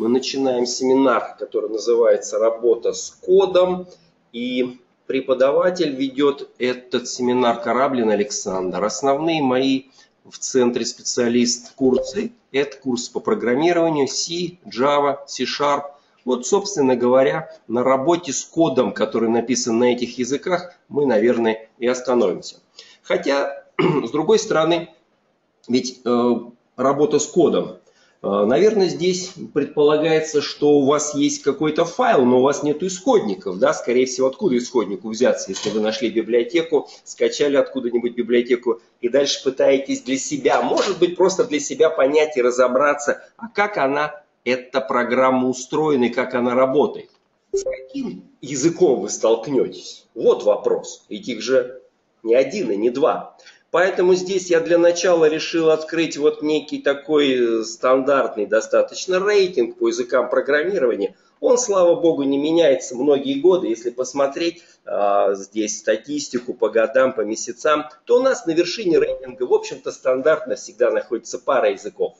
мы начинаем семинар, который называется «Работа с кодом». И преподаватель ведет этот семинар Кораблин Александр. Основные мои в центре специалист курсы – это курс по программированию C, Java, C-Sharp. Вот, собственно говоря, на работе с кодом, который написан на этих языках, мы, наверное, и остановимся. Хотя, с другой стороны, ведь э, работа с кодом наверное, здесь предполагается, что у вас есть какой-то файл, но у вас нет исходников. Да? Скорее всего, откуда исходнику взяться, если вы нашли библиотеку, скачали откуда-нибудь библиотеку и дальше пытаетесь для себя, может быть, просто для себя понять и разобраться, а как она, эта программа устроена и как она работает. С каким языком вы столкнетесь? Вот вопрос. Ведь их же не один и не два. Поэтому здесь я для начала решил открыть вот некий такой э, стандартный достаточно рейтинг по языкам программирования. Он, слава богу, не меняется многие годы. Если посмотреть а, здесь статистику по годам, по месяцам, то у нас на вершине рейтинга, в общем-то, стандартно всегда находится пара языков.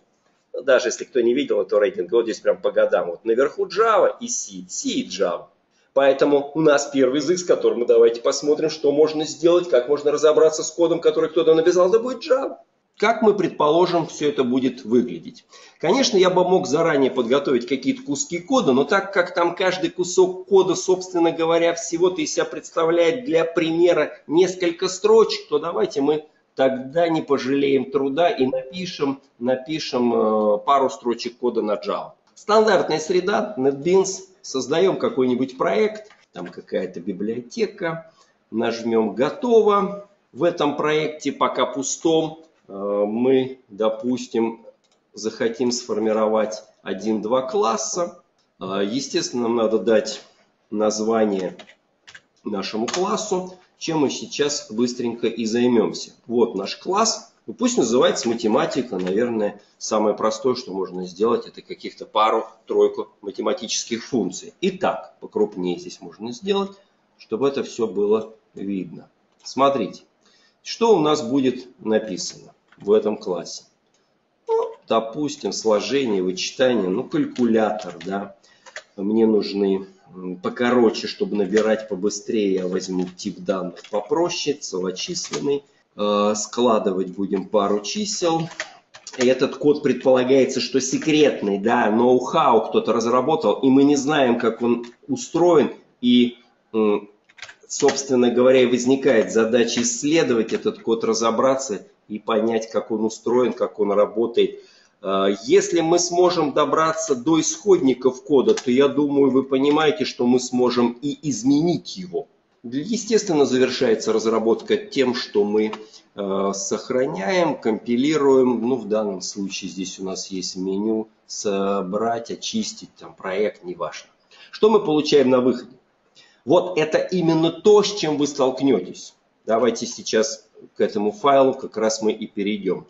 Даже если кто не видел этого рейтинга, вот здесь прям по годам. Вот наверху Java и C, C и Java. Поэтому у нас первый язык, с которым мы давайте посмотрим, что можно сделать, как можно разобраться с кодом, который кто-то написал, это будет Java. Как мы предположим, все это будет выглядеть? Конечно, я бы мог заранее подготовить какие-то куски кода, но так как там каждый кусок кода, собственно говоря, всего-то из себя представляет для примера несколько строчек, то давайте мы тогда не пожалеем труда и напишем, напишем э, пару строчек кода на Java. Стандартная среда, NetBeans, создаем какой-нибудь проект, там какая-то библиотека, нажмем «Готово». В этом проекте, пока пустом, э, мы, допустим, захотим сформировать один-два класса. Э, естественно, нам надо дать название нашему классу, чем мы сейчас быстренько и займемся. Вот наш класс. Ну, пусть называется математика, наверное, самое простое, что можно сделать, это каких-то пару-тройку математических функций. Итак, покрупнее здесь можно сделать, чтобы это все было видно. Смотрите, что у нас будет написано в этом классе. Ну, допустим, сложение, вычитание, ну, калькулятор, да. Мне нужны покороче, чтобы набирать побыстрее, я возьму тип данных попроще, целочисленный. Э, складывать будем пару чисел. Этот код предполагается, что секретный, да, ноу-хау кто-то разработал, и мы не знаем, как он устроен, и, собственно говоря, возникает задача исследовать этот код, разобраться и понять, как он устроен, как он работает. Э, если мы сможем добраться до исходников кода, то я думаю, вы понимаете, что мы сможем и изменить его. Естественно, завершается разработка тем, что мы э, сохраняем, компилируем. Ну, в данном случае здесь у нас есть меню собрать, очистить, там, проект, неважно. Что мы получаем на выходе? Вот это именно то, с чем вы столкнетесь. Давайте сейчас к этому файлу как раз мы и перейдем.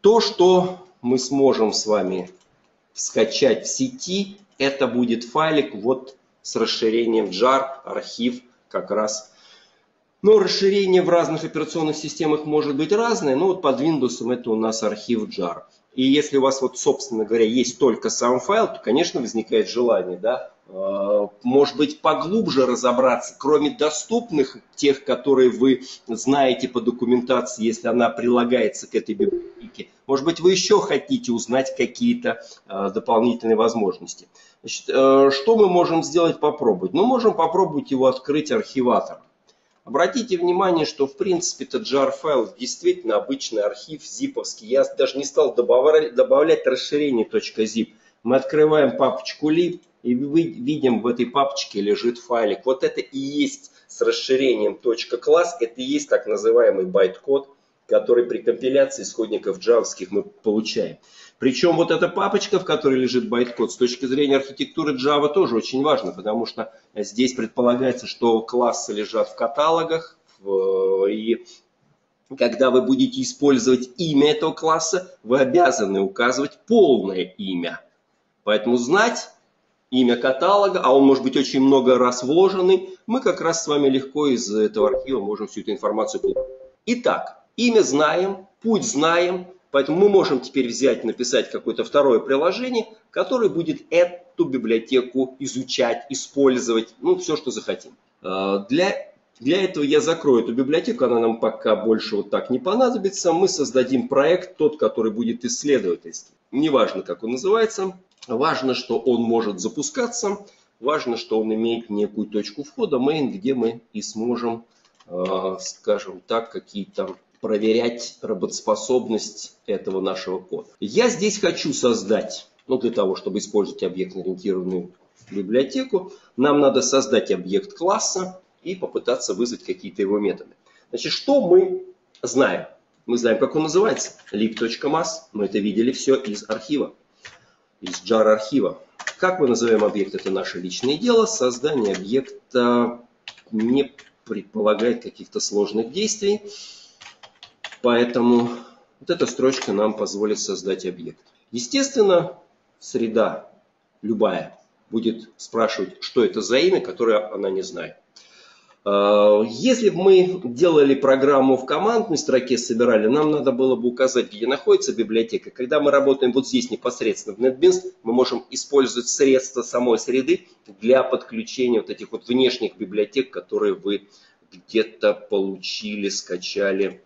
То, что мы сможем с вами скачать в сети, это будет файлик вот с расширением jar, архив как раз. Но расширение в разных операционных системах может быть разное. Но вот под Windows это у нас архив jar. И если у вас, вот, собственно говоря, есть только сам файл, то, конечно, возникает желание, да, э, может быть, поглубже разобраться, кроме доступных, тех, которые вы знаете по документации, если она прилагается к этой библиотеке. Может быть, вы еще хотите узнать какие-то э, дополнительные возможности. Значит, э, что мы можем сделать, попробовать? Ну, можем попробовать его открыть архиватор. Обратите внимание, что в принципе этот jar файл действительно обычный архив зиповский. Я даже не стал добавлять, добавлять расширение .zip. Мы открываем папочку lib и видим в этой папочке лежит файлик. Вот это и есть с расширением .class, это и есть так называемый байт-код, который при компиляции исходников джавских мы получаем. Причем вот эта папочка, в которой лежит байткод, с точки зрения архитектуры Java тоже очень важно, потому что здесь предполагается, что классы лежат в каталогах, и когда вы будете использовать имя этого класса, вы обязаны указывать полное имя. Поэтому знать имя каталога, а он может быть очень много раз вложенный, мы как раз с вами легко из этого архива можем всю эту информацию получить. Итак, имя знаем, путь знаем, Поэтому мы можем теперь взять, написать какое-то второе приложение, которое будет эту библиотеку изучать, использовать, ну, все, что захотим. А, для, для этого я закрою эту библиотеку, она нам пока больше вот так не понадобится. Мы создадим проект, тот, который будет исследовательский. Неважно, как он называется, важно, что он может запускаться, важно, что он имеет некую точку входа, main, где мы и сможем, а, скажем так, какие-то проверять работоспособность этого нашего кода. Я здесь хочу создать, ну для того, чтобы использовать объектно-ориентированную библиотеку, нам надо создать объект класса и попытаться вызвать какие-то его методы. Значит, что мы знаем? Мы знаем, как он называется. lib.mas. Мы это видели все из архива, из jar архива. Как мы назовем объект? Это наше личное дело. Создание объекта не предполагает каких-то сложных действий. Поэтому вот эта строчка нам позволит создать объект. Естественно, среда любая будет спрашивать, что это за имя, которое она не знает. А, если бы мы делали программу в командной строке, собирали, нам надо было бы указать, где находится библиотека. Когда мы работаем вот здесь непосредственно в NetBeans, мы можем использовать средства самой среды для подключения вот этих вот внешних библиотек, которые вы где-то получили, скачали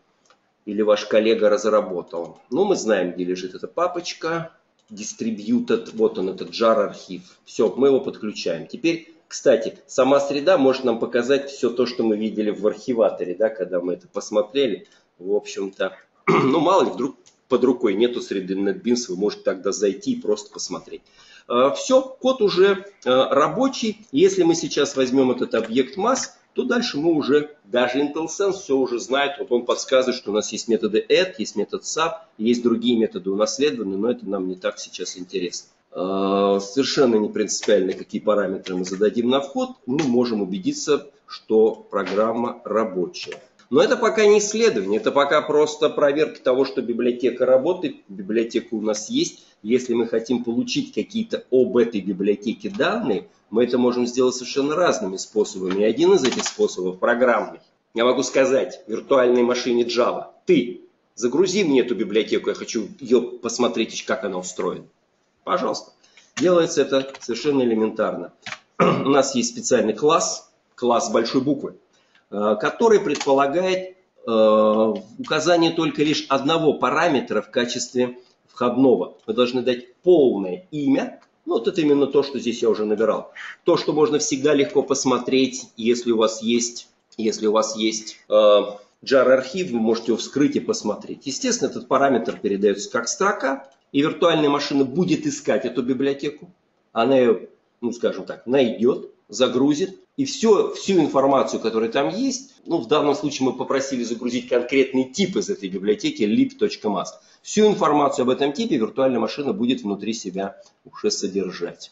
или ваш коллега разработал. Ну, мы знаем, где лежит эта папочка, distributed, вот он, этот jar архив. Все, мы его подключаем. Теперь, кстати, сама среда может нам показать все то, что мы видели в архиваторе, да, когда мы это посмотрели. В общем-то, ну, мало ли, вдруг под рукой нету среды NetBeans, вы можете тогда зайти и просто посмотреть. А, все, код уже а, рабочий. Если мы сейчас возьмем этот объект масс, то дальше мы уже, даже IntelliSense все уже знает, вот он подсказывает, что у нас есть методы add, есть метод sub, есть другие методы унаследованы, но это нам не так сейчас интересно. А, совершенно не принципиально, какие параметры мы зададим на вход, мы можем убедиться, что программа рабочая. Но это пока не исследование, это пока просто проверка того, что библиотека работает, библиотека у нас есть. Если мы хотим получить какие-то об этой библиотеке данные, мы это можем сделать совершенно разными способами. И один из этих способов программный. Я могу сказать виртуальной машине Java, ты загрузи мне эту библиотеку, я хочу ее посмотреть, как она устроена. Пожалуйста. Делается это совершенно элементарно. У нас есть специальный класс, класс большой буквы, э, который предполагает э, указание только лишь одного параметра в качестве входного. Мы должны дать полное имя ну, вот это именно то, что здесь я уже набирал. То, что можно всегда легко посмотреть, если у вас есть, если у вас есть э, jar архив, вы можете его вскрыть и посмотреть. Естественно, этот параметр передается как строка, и виртуальная машина будет искать эту библиотеку. Она ее, ну, скажем так, найдет, загрузит, и все, всю информацию, которая там есть, ну, в данном случае мы попросили загрузить конкретный тип из этой библиотеки lib.mas. Всю информацию об этом типе виртуальная машина будет внутри себя уже содержать.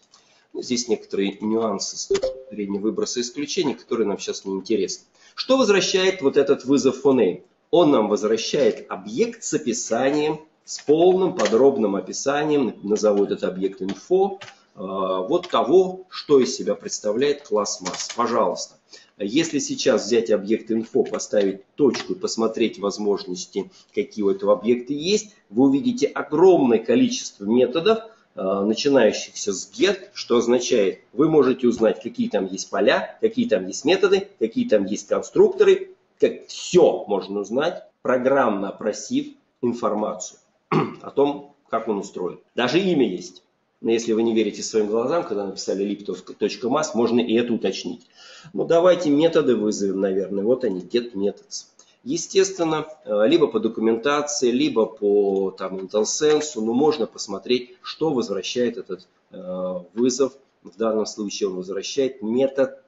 Ну, здесь некоторые нюансы с точки зрения выброса исключений, которые нам сейчас не интересны. Что возвращает вот этот вызов phoname? Он нам возвращает объект с описанием, с полным подробным описанием, назову этот объект info, вот того, что из себя представляет класс масс. Пожалуйста. Если сейчас взять объект info, поставить точку и посмотреть возможности, какие у этого объекта есть, вы увидите огромное количество методов, а, начинающихся с get, что означает, вы можете узнать, какие там есть поля, какие там есть методы, какие там есть конструкторы, как все можно узнать, программно опросив информацию о том, как он устроен. Даже имя есть. Но если вы не верите своим глазам, когда написали lip.mas, можно и это уточнить. Ну, давайте методы вызовем, наверное. Вот они, get methods. Естественно, э, либо по документации, либо по там, IntelSense, но можно посмотреть, что возвращает этот э, вызов. В данном случае он возвращает метод,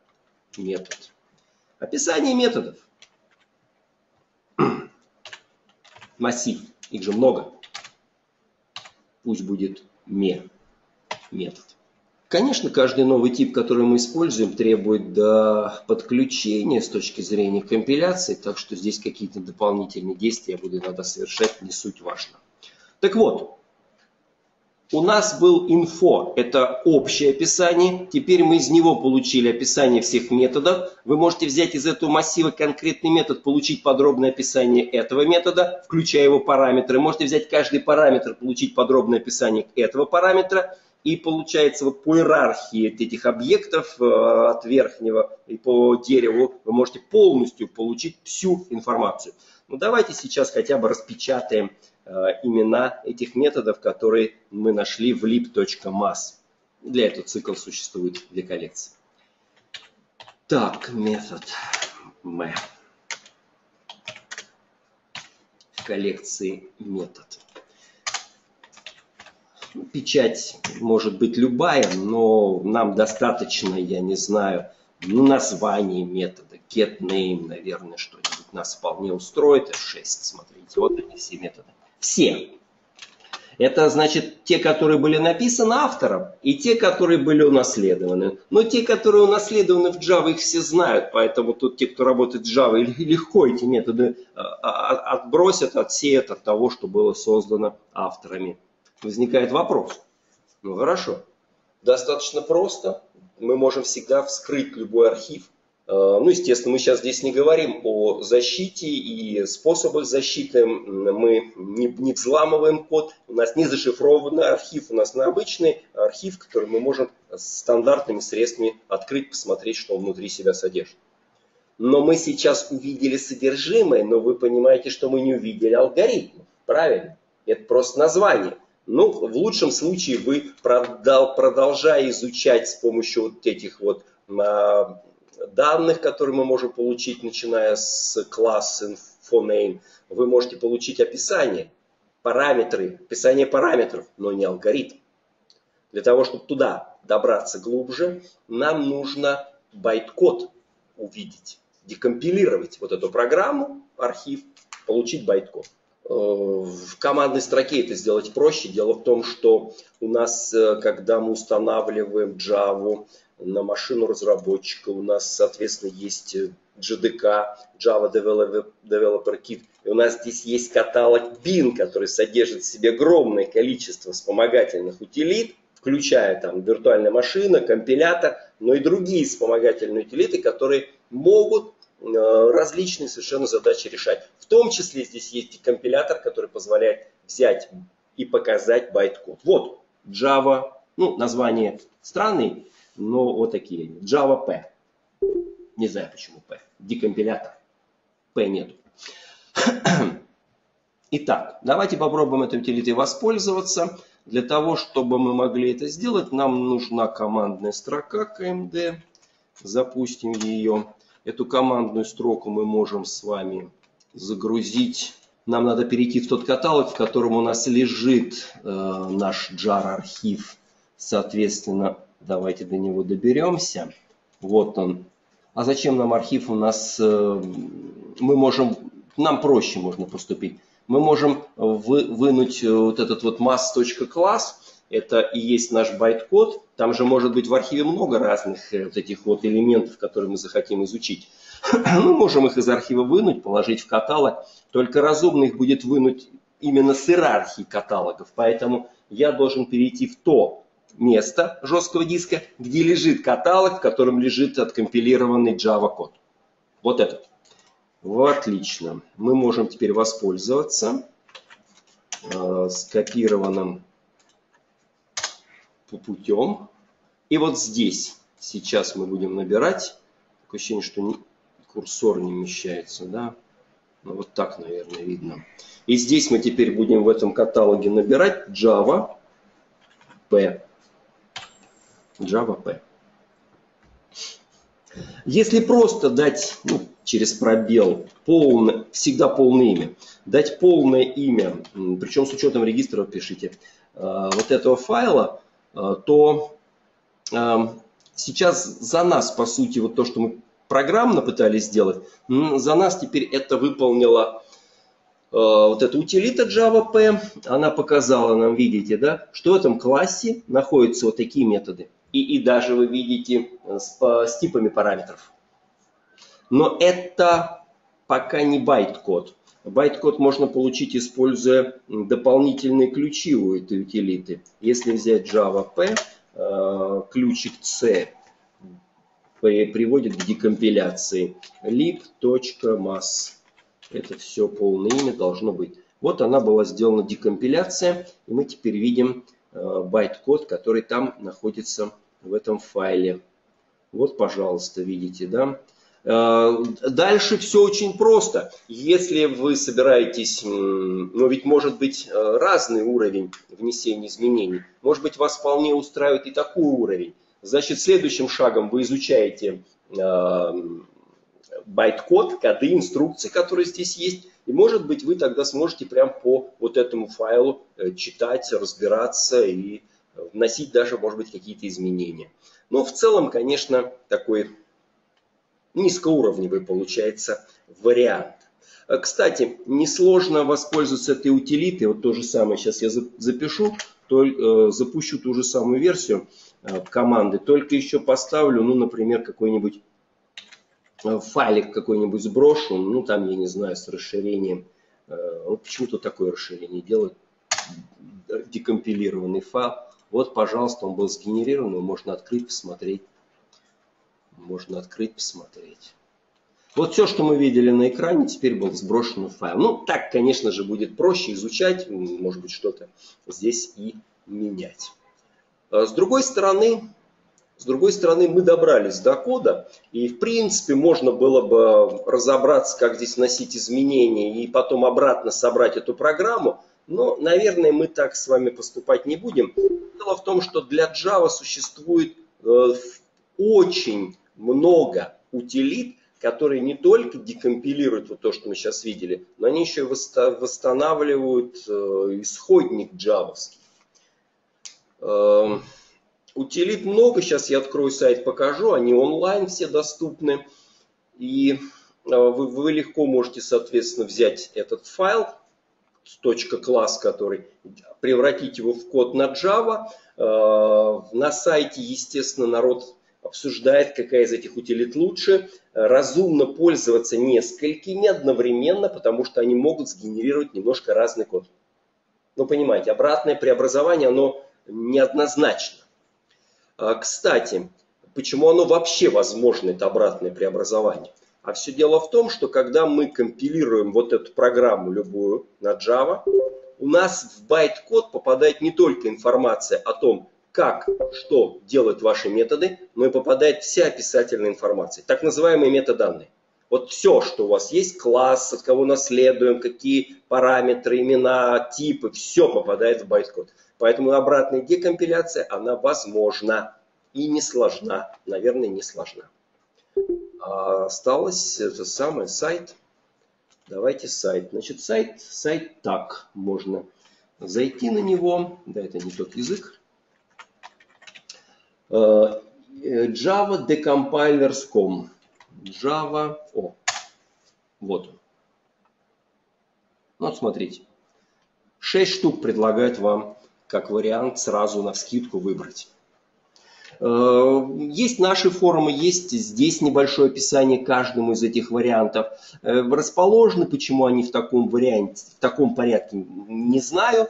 метод. Описание методов. Массив, их же много. Пусть будет me метод. Конечно, каждый новый тип, который мы используем, требует до подключения с точки зрения компиляции, так что здесь какие-то дополнительные действия я буду иногда совершать, не суть важно. Так вот, у нас был info, это общее описание. Теперь мы из него получили описание всех методов. Вы можете взять из этого массива конкретный метод, получить подробное описание этого метода, включая его параметры. Можете взять каждый параметр, получить подробное описание этого параметра. И получается вот по иерархии этих объектов э, от верхнего и по дереву вы можете полностью получить всю информацию. Ну давайте сейчас хотя бы распечатаем Э, имена этих методов, которые мы нашли в lib.mas. Для этого цикл существует две коллекции. Так, метод m в коллекции метод. Печать может быть любая, но нам достаточно, я не знаю, название метода, get name, наверное, что-нибудь нас вполне устроит. F6, смотрите, вот они все методы. Все. Это значит те, которые были написаны автором, и те, которые были унаследованы. Но те, которые унаследованы в Java, их все знают, поэтому тут те, кто работает в Java, легко эти методы а, а, отбросят, отсеют от того, что было создано авторами. Возникает вопрос. Ну хорошо, достаточно просто. Мы можем всегда вскрыть любой архив, Э, ну, естественно, мы сейчас здесь не говорим о защите и способах защиты. Мы не, не взламываем код, у нас не зашифрованный архив, у нас на обычный архив, который мы можем стандартными средствами открыть, посмотреть, что внутри себя содержит. Но мы сейчас увидели содержимое, но вы понимаете, что мы не увидели алгоритм. Правильно? Это просто название. Ну, в лучшем случае вы, продолжая изучать с помощью вот этих вот а, данных, которые мы можем получить, начиная с класса InfoName, вы можете получить описание, параметры, описание параметров, но не алгоритм. Для того, чтобы туда добраться глубже, нам нужно байт-код увидеть, декомпилировать вот эту программу, архив, получить байт-код. Э, в командной строке это сделать проще. Дело в том, что у нас, э, когда мы устанавливаем Java, на машину разработчика. У нас, соответственно, есть JDK, э, Java Developer Kit. И у нас здесь есть каталог BIN, который содержит в себе огромное количество вспомогательных утилит, включая там виртуальная машина, компилятор, но и другие вспомогательные утилиты, которые могут различные совершенно задачи решать. В том числе здесь есть компилятор, который позволяет взять и показать байт-код. Вот Java, ну, название странный, но вот такие. javap. Не знаю почему P. Декомпилятор. P нету. Итак, давайте попробуем этой утилитой воспользоваться. Для того, чтобы мы могли это сделать, нам нужна командная строка CMD. Запустим ее. Эту командную строку мы можем с вами загрузить. Нам надо перейти в тот каталог, в котором у нас лежит э, наш jar архив. Соответственно, Давайте до него доберемся. Вот он. А зачем нам архив? У нас э, мы можем, нам проще можно поступить. Мы можем вы, вынуть э, вот этот вот mass.class. Это и есть наш байт-код. Там же может быть в архиве много разных э, вот этих вот элементов, которые мы захотим изучить. Мы можем их из архива вынуть, положить в каталог. Только разумно их будет вынуть именно с иерархии каталогов. Поэтому я должен перейти в то место жесткого диска, где лежит каталог, в котором лежит откомпилированный Java код. Вот этот. Отлично. Мы можем теперь воспользоваться э, скопированным путем. И вот здесь сейчас мы будем набирать. Такое ощущение, что не, курсор не вмещается. Да? Ну, вот так, наверное, видно. И здесь мы теперь будем в этом каталоге набирать Java P Java P. Если просто дать ну, через пробел полное, всегда полное имя, дать полное имя, причем с учетом регистра пишите, э, вот этого файла, то э, сейчас за нас, по сути, вот то, что мы программно пытались сделать, за нас теперь это выполнила вот эта утилита Java P, она показала нам, видите, да, что в этом классе находятся вот такие методы и, и даже вы видите э, с, с типами параметров. Но это пока не байт-код. Байткод можно получить, используя дополнительные ключи у этой утилиты. Если взять javap, э, ключик C приводит к декомпиляции lib.Math. Это все полное имя должно быть. Вот она была сделана декомпиляция, и мы теперь видим э, байт-код, который там находится в этом файле. Вот, пожалуйста, видите, да? Э, дальше все очень просто. Если вы собираетесь, ну ведь может быть э, разный уровень внесения изменений. Может быть вас вполне устраивает и такой уровень. Значит, следующим шагом вы изучаете э, байт-код, коды, инструкции, которые здесь есть. И может быть вы тогда сможете прям по вот этому файлу читать, разбираться и вносить даже, может быть, какие-то изменения. Но в целом, конечно, такой низкоуровневый получается вариант. Э, кстати, несложно воспользоваться этой утилитой. Вот то же самое сейчас я запишу, то, э, запущу ту же самую версию э, команды. Только еще поставлю, ну, например, какой-нибудь файлик какой-нибудь сброшу. Ну, там, я не знаю, с расширением. Вот почему-то такое расширение делают. Декомпилированный файл. Вот, пожалуйста, он был сгенерирован. Его можно открыть, посмотреть можно открыть, посмотреть. Вот все, что мы видели на экране, теперь был сброшен в файл. Ну, так, конечно же, будет проще изучать, может быть, что-то здесь и менять. А с другой стороны, с другой стороны, мы добрались до кода, и, в принципе, можно было бы разобраться, как здесь вносить изменения и потом обратно собрать эту программу, но, наверное, мы так с вами поступать не будем. Дело в том, что для Java существует э, очень много утилит, которые не только декомпилируют вот то, что мы сейчас видели, но они еще и восстанавливают э, исходник джавовский. Э, утилит много, сейчас я открою сайт, покажу, они онлайн все доступны. И э, вы, вы легко можете, соответственно, взять этот файл, .класс, который, превратить его в код на Java. Э, на сайте, естественно, народ обсуждает, какая из этих утилит лучше. Разумно пользоваться несколькими одновременно, потому что они могут сгенерировать немножко разный код. Ну, понимаете, обратное преобразование, оно неоднозначно. А, кстати, почему оно вообще возможно, это обратное преобразование? А все дело в том, что когда мы компилируем вот эту программу любую на Java, у нас в байт-код попадает не только информация о том, как, что делают ваши методы, но и попадает вся описательная информация, так называемые метаданные. Вот все, что у вас есть, класс, от кого наследуем, какие параметры, имена, типы, все попадает в байткод. Поэтому обратная декомпиляция, она возможна и не сложна. Наверное, не сложна. А осталось это самое сайт. Давайте сайт. Значит, сайт, сайт так можно зайти на него. Да, это не тот язык. Э, Java Decompilers.com. Java, о, вот он. Вот смотрите. Шесть штук предлагают вам как вариант сразу на скидку выбрать. Э, есть наши форумы, есть здесь небольшое описание каждому из этих вариантов. Э, расположены, почему они в таком варианте, в таком порядке, не знаю.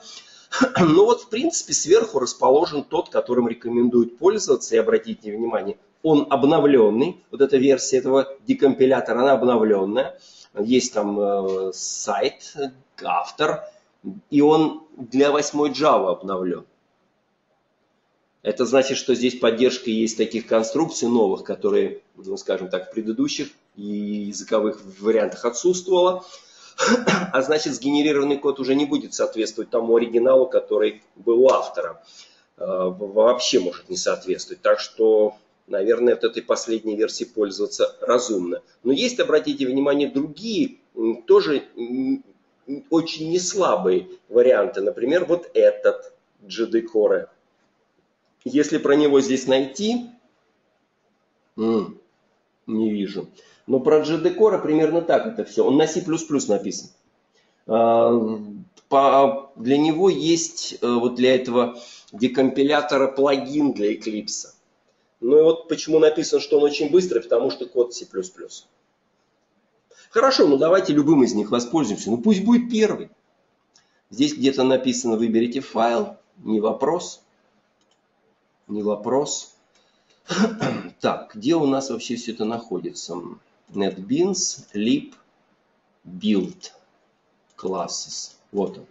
Ну вот, в принципе, сверху расположен тот, которым рекомендуют пользоваться. И обратите внимание, он обновленный. Вот эта версия этого декомпилятора, она обновленная. Есть там э, сайт, автор, и он для 8 Java обновлен. Это значит, что здесь поддержка есть таких конструкций новых, которые, ну, скажем так, в предыдущих языковых вариантах отсутствовало. А значит сгенерированный код уже не будет соответствовать тому оригиналу, который был у автора. А, вообще может не соответствовать. Так что, наверное, от этой последней версии пользоваться разумно. Но есть, обратите внимание, другие, тоже очень неслабые варианты. Например, вот этот GD Core. Если про него здесь найти, не вижу. Но про GDCore примерно так это все. Он на C++ написан. А, для него есть э, вот для этого декомпилятора плагин для Eclipse. Ну и вот почему написано, что он очень быстрый, потому что код C++. Хорошо, ну давайте любым из них воспользуемся. Ну пусть будет первый. Здесь где-то написано «Выберите файл». Не вопрос. Не вопрос. Так, где у нас вообще все это находится? NetBeans, lib, build, classes. Вот он.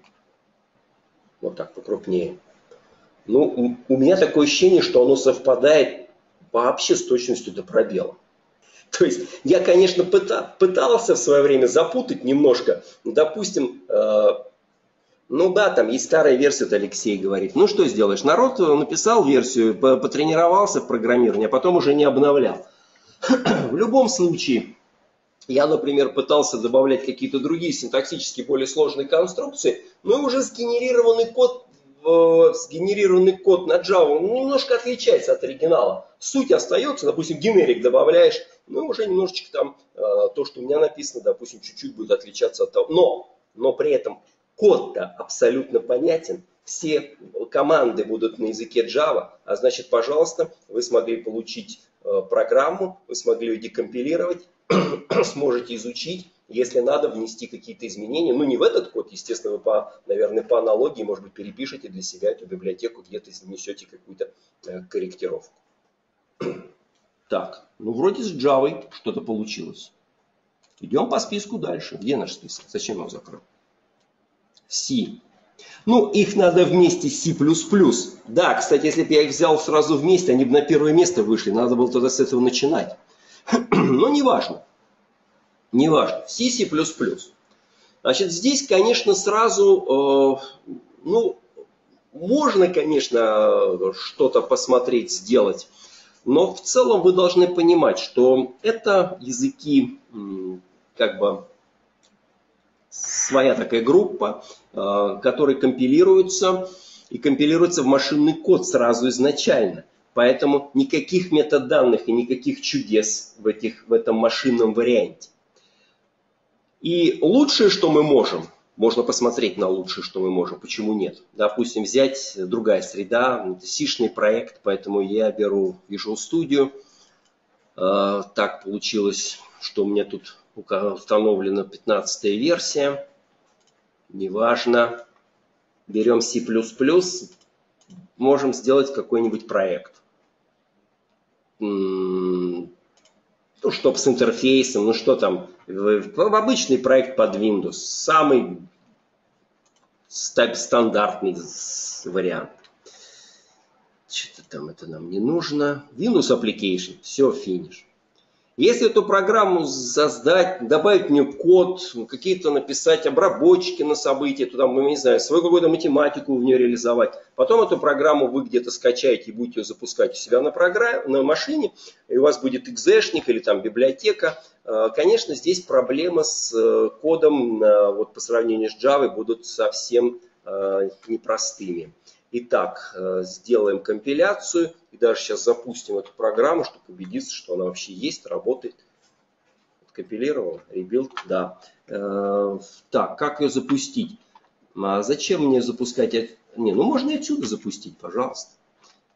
Вот так, покрупнее. Ну, у меня такое ощущение, что оно совпадает вообще с точностью до пробела. То есть я, конечно, пытался в свое время запутать немножко. Допустим, э, ну да, там есть старая версия, это Алексей говорит. Ну что сделаешь? Народ написал версию, потренировался в программировании, а потом уже не обновлял. В любом случае, я, например, пытался добавлять какие-то другие синтаксически более сложные конструкции, но уже сгенерированный код, сгенерированный код на Java немножко отличается от оригинала. Суть остается, допустим, генерик добавляешь, ну уже немножечко там э, то, что у меня написано, допустим, чуть-чуть будет отличаться от того. Но, но при этом код-то абсолютно понятен, все команды будут на языке Java, а значит, пожалуйста, вы смогли получить э, программу, вы смогли ее декомпилировать, сможете изучить, если надо внести какие-то изменения, ну не в этот код, естественно, вы, по, наверное, по аналогии, может быть, перепишите для себя эту библиотеку, где-то внесете какую-то э, корректировку. Так, ну вроде с Java что-то получилось. Идем по списку дальше. Где наш список? Зачем его закрыл? C. Ну, их надо вместе C++. Да, кстати, если бы я их взял сразу вместе, они бы на первое место вышли. Надо было тогда с этого начинать. Но неважно. Неважно. C, C++. Значит, здесь, конечно, сразу, э, ну, можно, конечно, что-то посмотреть, сделать. Но в целом вы должны понимать, что это языки как бы своя такая группа, э, которые компилируются и компилируются в машинный код сразу изначально. Поэтому никаких метаданных и никаких чудес в, этих, в этом машинном варианте. И лучшее, что мы можем, можно посмотреть на лучшее, что мы можем, почему нет. Допустим, взять другая среда, сишный проект, поэтому я беру Visual Studio. Э, так получилось, что у меня тут установлена 15 версия. Неважно. Берем C++, можем сделать какой-нибудь проект. Ну, чтоб с интерфейсом, ну что там, обычный проект под Windows, самый стандартный вариант. Что-то там это нам не нужно. Windows Application, все, финиш. Если эту программу создать, добавить в нее код, какие-то написать обработчики на события, то там, не знаю, свою какую-то математику в нее реализовать, потом эту программу вы где-то скачаете и будете ее запускать у себя на, программе, на машине, и у вас будет экзешник или там библиотека, э, конечно, здесь проблемы с э, кодом вот по сравнению с Java будут совсем э, непростыми. Итак, э, сделаем компиляцию и даже сейчас запустим эту программу, чтобы убедиться, что она вообще есть, работает. Компилировал, rebuild, да. Э, так, как ее запустить? А зачем мне запускать? Не, ну можно отсюда запустить, пожалуйста.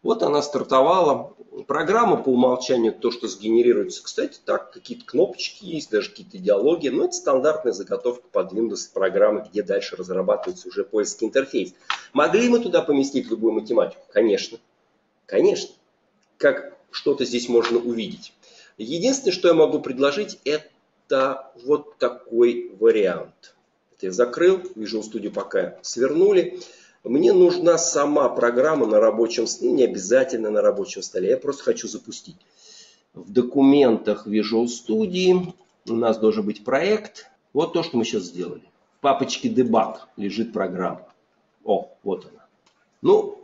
Вот она стартовала. Программа по умолчанию, то, что сгенерируется. Кстати, так, какие-то кнопочки есть, даже какие-то диалоги. Но это стандартная заготовка под Windows программы, где дальше разрабатывается уже пользовательский интерфейс. Могли мы туда поместить любую математику? Конечно. Конечно. Как что-то здесь можно увидеть. Единственное, что я могу предложить, это вот такой вариант. Это я закрыл, Visual Studio пока свернули. Мне нужна сама программа на рабочем столе, не обязательно на рабочем столе, я просто хочу запустить. В документах Visual Studio у нас должен быть проект. Вот то, что мы сейчас сделали. В папочке debug лежит программа. О, вот она. Ну,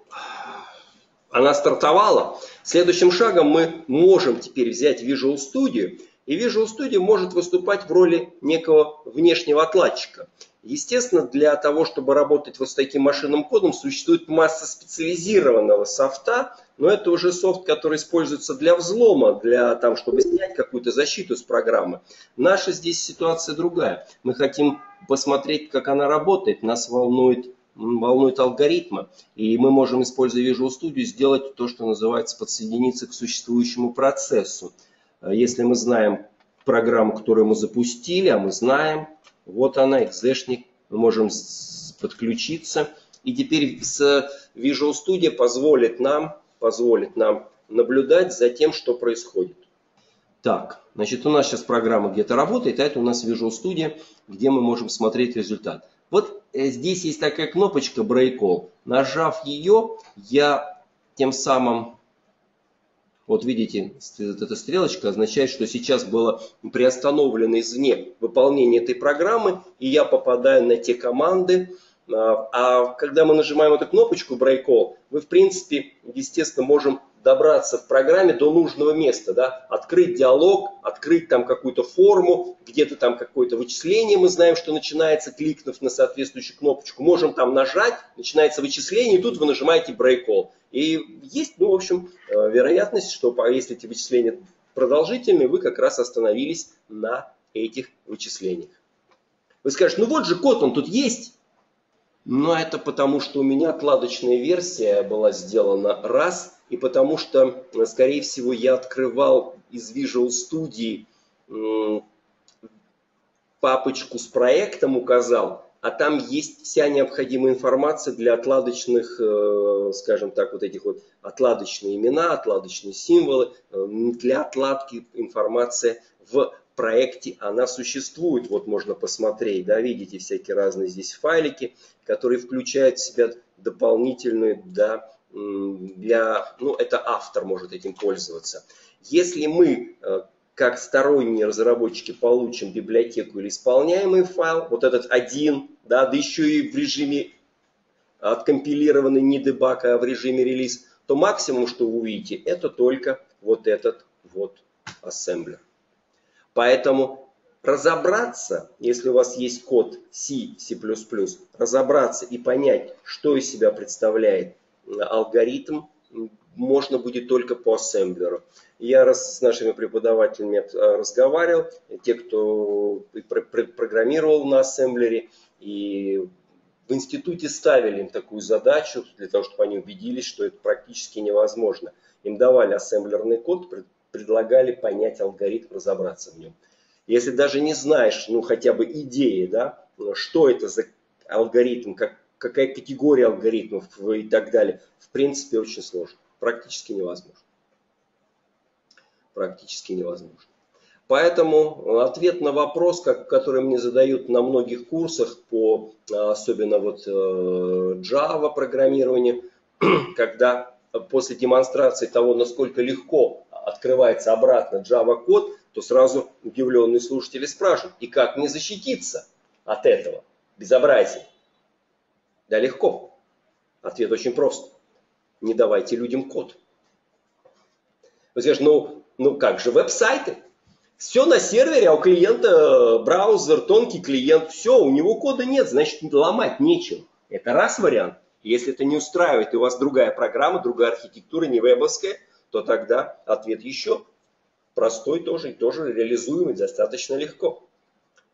она стартовала. Следующим шагом мы можем теперь взять Visual Studio. И Visual Studio может выступать в роли некого внешнего отладчика. Естественно, для того, чтобы работать вот с таким машинным кодом, существует масса специализированного софта, но это уже софт, который используется для взлома, для того, чтобы снять какую-то защиту с программы. Наша здесь ситуация другая. Мы хотим посмотреть, как она работает. Нас волнует, волнует алгоритмы. И мы можем, используя Visual Studio, сделать то, что называется подсоединиться к существующему процессу. Если мы знаем программу, которую мы запустили, а мы знаем, вот она, экзешник, мы можем подключиться. И теперь с Visual Studio позволит нам, позволит нам наблюдать за тем, что происходит. Так, значит, у нас сейчас программа где-то работает, а это у нас Visual Studio, где мы можем смотреть результат. Вот э, здесь есть такая кнопочка Break All. Нажав ее, я тем самым, вот видите, эта стрелочка означает, что сейчас было приостановлено извне выполнение этой программы, и я попадаю на те команды, а, а когда мы нажимаем эту кнопочку Break All, мы в принципе, естественно, можем добраться в программе до нужного места, да, открыть диалог, открыть там какую-то форму, где-то там какое-то вычисление, мы знаем, что начинается, кликнув на соответствующую кнопочку, можем там нажать, начинается вычисление, и тут вы нажимаете break all. И есть, ну, в общем, э, вероятность, что если эти вычисления продолжительные, вы как раз остановились на этих вычислениях. Вы скажете, ну вот же код, он тут есть. Но это потому, что у меня отладочная версия была сделана раз – и потому что, скорее всего, я открывал из Visual Studio папочку с проектом указал, а там есть вся необходимая информация для отладочных, э, скажем так, вот этих вот отладочные имена, отладочные символы. Э, для отладки информация в проекте, она существует. Вот можно посмотреть, да, видите всякие разные здесь файлики, которые включают в себя дополнительную, да, для, ну, это автор может этим пользоваться. Если мы, э, как сторонние разработчики, получим библиотеку или исполняемый файл, вот этот один, да, да еще и в режиме откомпилированный не дебаг, а в режиме релиз, то максимум, что вы увидите, это только вот этот вот ассемблер. Поэтому разобраться, если у вас есть код C, C++, разобраться и понять, что из себя представляет алгоритм можно будет только по ассемблеру. Я раз с нашими преподавателями э, разговаривал, те, кто программировал на ассемблере, и в институте ставили им такую задачу, для того, чтобы они убедились, что это практически невозможно. Им давали ассемблерный код, предлагали понять алгоритм, разобраться в нем. Если даже не знаешь, ну хотя бы идеи, да, что это за алгоритм, как, какая категория алгоритмов и так далее, в принципе очень сложно. Практически невозможно. Практически невозможно. Поэтому ответ на вопрос, который мне задают на многих курсах по особенно вот э, Java программированию, когда после демонстрации того, насколько легко открывается обратно Java код, то сразу удивленные слушатели спрашивают, и как мне защититься от этого безобразия? Да легко. Ответ очень прост. Не давайте людям код. Вы скажете, ну, ну как же веб-сайты? Все на сервере, а у клиента браузер, тонкий клиент, все, у него кода нет, значит ломать нечего. Это раз вариант. Если это не устраивает, и у вас другая программа, другая архитектура, не вебовская, то тогда ответ еще простой тоже и тоже реализуемый достаточно легко.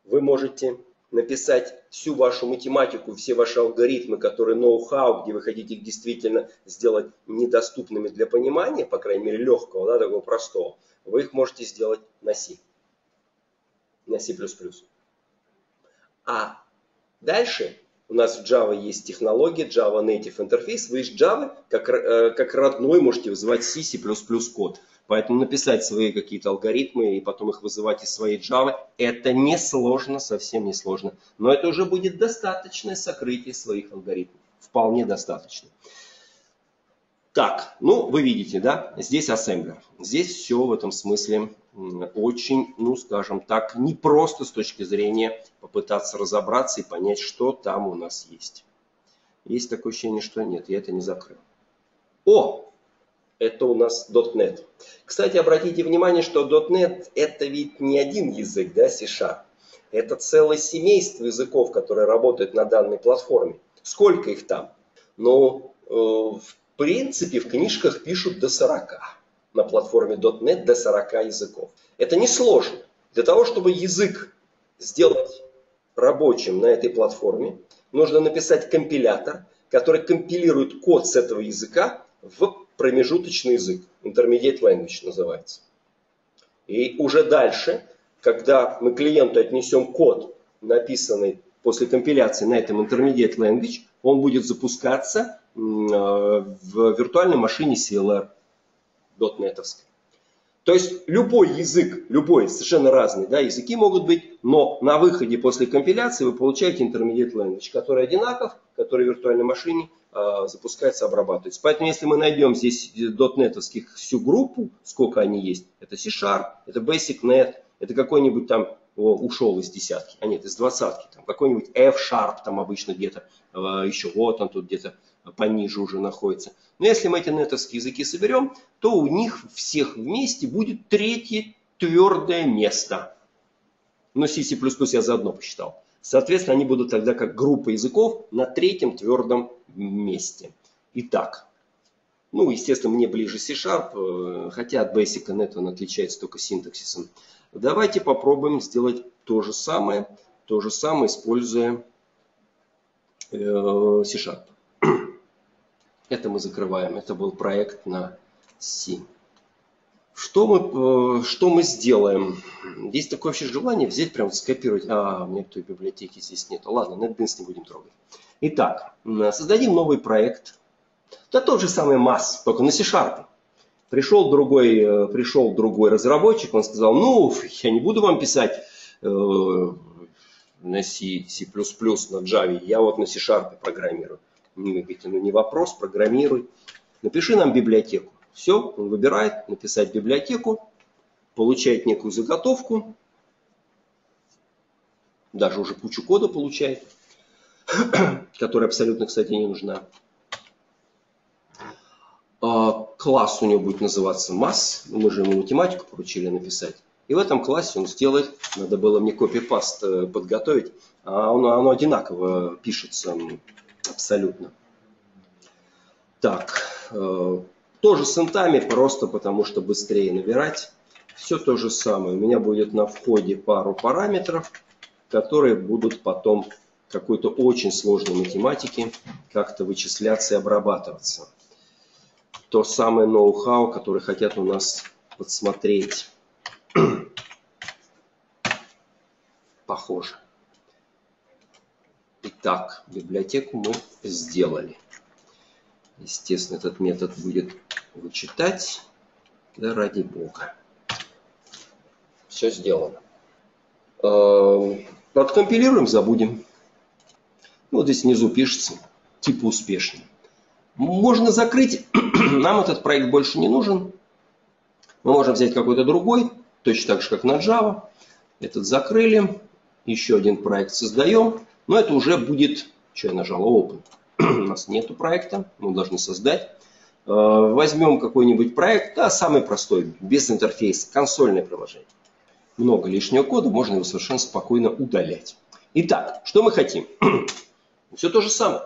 Вы можете написать всю вашу математику, все ваши алгоритмы, которые ноу-хау, где вы хотите их действительно сделать недоступными для понимания, по крайней мере легкого, да, такого простого, вы их можете сделать на C, на C++. А дальше у нас в Java есть технология Java Native Interface. Вы из Java как, э, как родной можете вызывать C, C++ код. Поэтому написать свои какие-то алгоритмы и потом их вызывать из своей Java, это не сложно, совсем не сложно. Но это уже будет достаточное сокрытие своих алгоритмов. Вполне достаточно. Так, ну вы видите, да, здесь ассемблер. Здесь все в этом смысле очень, ну скажем так, непросто с точки зрения попытаться разобраться и понять, что там у нас есть. Есть такое ощущение, что нет, я это не закрыл. О, это у нас .NET. Кстати, обратите внимание, что .NET это ведь не один язык, да, C-Sharp. Это целое семейство языков, которые работают на данной платформе. Сколько их там? Ну, э, в принципе, в книжках пишут до 40. На платформе .NET до 40 языков. Это несложно. Для того, чтобы язык сделать рабочим на этой платформе, нужно написать компилятор, который компилирует код с этого языка в промежуточный язык, intermediate language называется. И уже дальше когда мы клиенту отнесем код, написанный после компиляции на этом Intermediate Language, он будет запускаться э, в виртуальной машине CLR .NET. То есть любой язык, любой, совершенно разный, да, языки могут быть, но на выходе после компиляции вы получаете Intermediate Language, который одинаков, который в виртуальной машине запускается, обрабатывается. Поэтому если мы найдем здесь .NET всю группу, сколько они есть, это C-Sharp, это BasicNet, это какой-нибудь там о, ушел из десятки, а нет, из двадцатки, там какой-нибудь F-Sharp там обычно где-то, э, еще вот он тут где-то пониже уже находится. Но если мы эти нетовские языки соберем, то у них всех вместе будет третье твердое место. Но C++ я заодно посчитал. Соответственно, они будут тогда как группа языков на третьем твердом месте. Итак, ну, естественно, мне ближе C-Sharp, э, хотя от Basic Net он отличается только синтаксисом. Давайте попробуем сделать то же самое, то же самое, используя э, C-Sharp. Это мы закрываем. Это был проект на C. Что мы, э, что мы сделаем? Есть такое вообще желание взять, прям скопировать. А, у меня той библиотеки здесь нет. Ладно, NetBeans не будем трогать. Итак, создадим новый проект. Это тот же самый масс, только на C-Sharp. Пришел другой, э, пришел другой разработчик, он сказал, ну, я не буду вам писать э, на C, C++, на Java, я вот на C-Sharp программирую. Ну не вопрос, программируй. Напиши нам библиотеку. Все, он выбирает написать библиотеку, получает некую заготовку, даже уже кучу кода получает, которая абсолютно, кстати, не нужна. А, класс у него будет называться масс. Мы же ему математику поручили написать. И в этом классе он сделает, надо было мне копипаст э, подготовить, а оно, оно одинаково пишется абсолютно. Так, э, тоже с интами, просто потому что быстрее набирать. Все то же самое. У меня будет на входе пару параметров, которые будут потом какой-то очень сложной математики как-то вычисляться и обрабатываться. То самое ноу-хау, которое хотят у нас подсмотреть. Похоже. Итак, библиотеку мы сделали. Естественно, этот метод будет вычитать. Да ради бога. Все сделано. Эм, откомпилируем, забудем. Вот здесь внизу пишется, типа успешный. Можно закрыть, нам этот проект больше не нужен. Мы можем взять какой-то другой, точно так же, как на Java. Этот закрыли, еще один проект создаем. Но это уже будет, что я нажал, Open. У нас нету проекта, мы должны создать. Э, возьмем какой-нибудь проект, да, самый простой, без интерфейса, консольное приложение. Много лишнего кода, можно его совершенно спокойно удалять. Итак, что мы хотим? Все то же самое.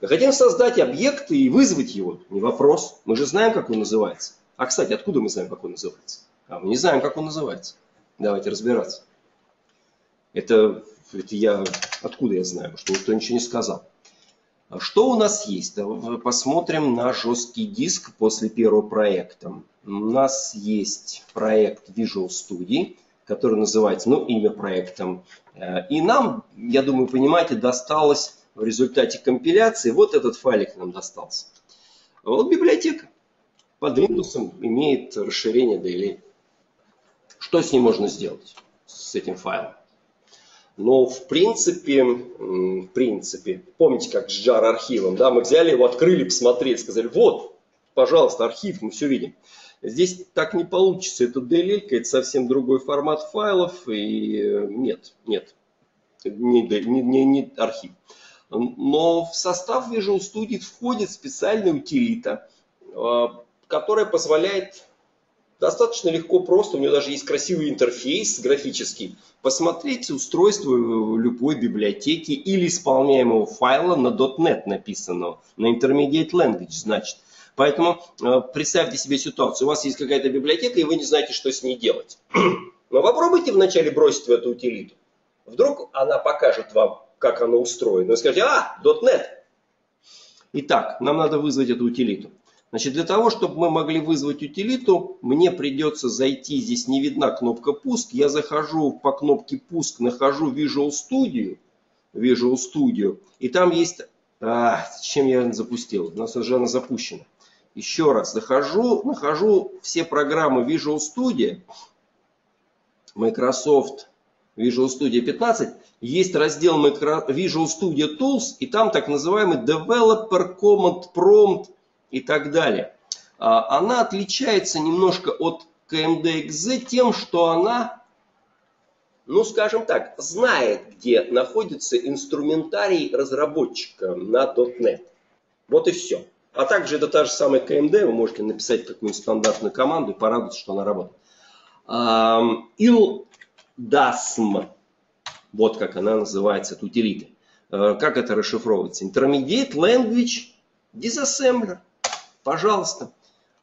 Мы хотим создать объект и вызвать его. Не вопрос. Мы же знаем, как он называется. А, кстати, откуда мы знаем, как он называется? А, мы не знаем, как он называется. Давайте разбираться. Это это я, откуда я знаю, что никто ничего не сказал. А что у нас есть? Посмотрим на жесткий диск после первого проекта. У нас есть проект Visual Studio, который называется, ну, имя проекта. Э, и нам, я думаю, понимаете, досталось в результате компиляции, вот этот файлик нам достался. Вот библиотека под Windows имеет расширение DLL. Что с ним можно сделать, с этим файлом? Но в принципе, в принципе, помните, как с JAR архивом, да, мы взяли его, открыли, посмотрели, сказали, вот, пожалуйста, архив, мы все видим. Здесь так не получится, это DLL, это совсем другой формат файлов, и э, нет, нет, не, не, не, не архив. Но в состав Visual Studio входит специальная утилита, э, которая позволяет достаточно легко, просто, у него даже есть красивый интерфейс графический. Посмотрите устройство любой библиотеки или исполняемого файла на .NET написанного, на Intermediate Language, значит. Поэтому э, представьте себе ситуацию, у вас есть какая-то библиотека, и вы не знаете, что с ней делать. Но попробуйте вначале бросить в эту утилиту. Вдруг она покажет вам, как оно устроено. Вы скажете, а, .NET. Итак, нам надо вызвать эту утилиту. Значит, для того, чтобы мы могли вызвать утилиту, мне придется зайти, здесь не видна кнопка пуск, я захожу по кнопке пуск, нахожу Visual Studio, Visual Studio, и там есть, а, зачем я запустил, у нас уже она запущена. Еще раз, захожу, нахожу все программы Visual Studio, Microsoft Visual Studio 15, есть раздел Visual Studio Tools, и там так называемый Developer Command Prompt и так далее. А, она отличается немножко от KMDXZ тем, что она, ну скажем так, знает, где находится инструментарий разработчика на .NET. Вот и все. А также это та же самая KMD, вы можете написать какую-нибудь стандартную команду и порадоваться, что она работает. ILDASM, вот как она называется, эта утилита. Э, как это расшифровывается? Intermediate Language Disassembler. Пожалуйста.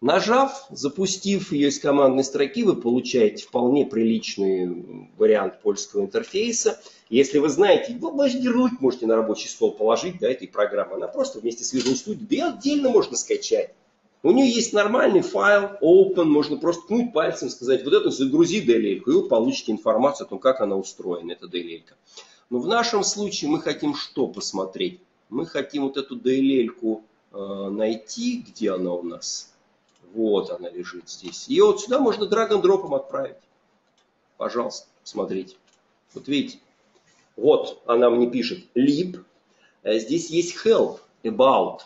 Нажав, запустив ее из командной строки, вы получаете вполне приличный вариант польского интерфейса. Если вы знаете, ну, башгернуть можете на рабочий стол положить да, этой программы. Она просто вместе с Visual Studio, отдельно можно скачать. У нее есть нормальный файл, open, можно просто ткнуть пальцем, сказать, вот эту загрузи DLL, и вы получите информацию о том, как она устроена, эта DLL. Но в нашем случае мы хотим что посмотреть? Мы хотим вот эту DLL Э, найти, где она у нас. Вот она лежит здесь. И вот сюда можно драг-н-дропом отправить. Пожалуйста, смотрите. Вот видите, вот она мне пишет lib. Э, здесь есть help, about.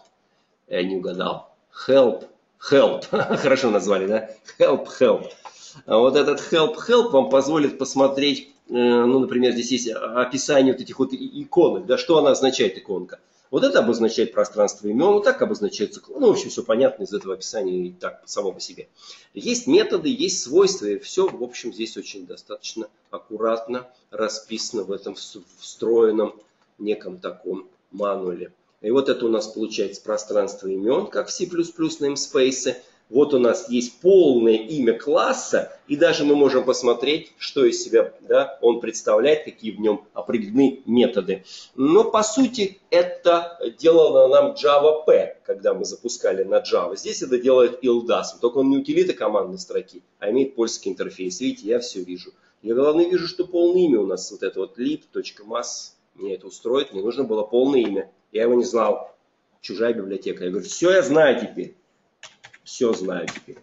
Я не угадал. Help, help. Хорошо назвали, да? Help, help. А вот этот help, help вам позволит посмотреть, э, ну, например, здесь есть описание вот этих вот иконок. Да, что она означает, иконка? Вот это обозначает пространство имен, вот так обозначается, ну, в общем, все понятно из этого описания и так само по себе. Есть методы, есть свойства, и все, в общем, здесь очень достаточно аккуратно расписано в этом встроенном неком таком мануале. И вот это у нас получается пространство имен, как в C++ namespace. Вот у нас есть полное имя класса, и даже мы можем посмотреть, что из себя да, он представляет, какие в нем определены методы. Но по сути это делало нам Java P, когда мы запускали на Java. Здесь это делает ILDAS, только он не утилита командной строки, а имеет польский интерфейс. Видите, я все вижу. Я главное вижу, что полное имя у нас вот это вот lib.mas. Мне это устроит, мне нужно было полное имя. Я его не знал. Чужая библиотека. Я говорю, все я знаю теперь. Все знаю теперь.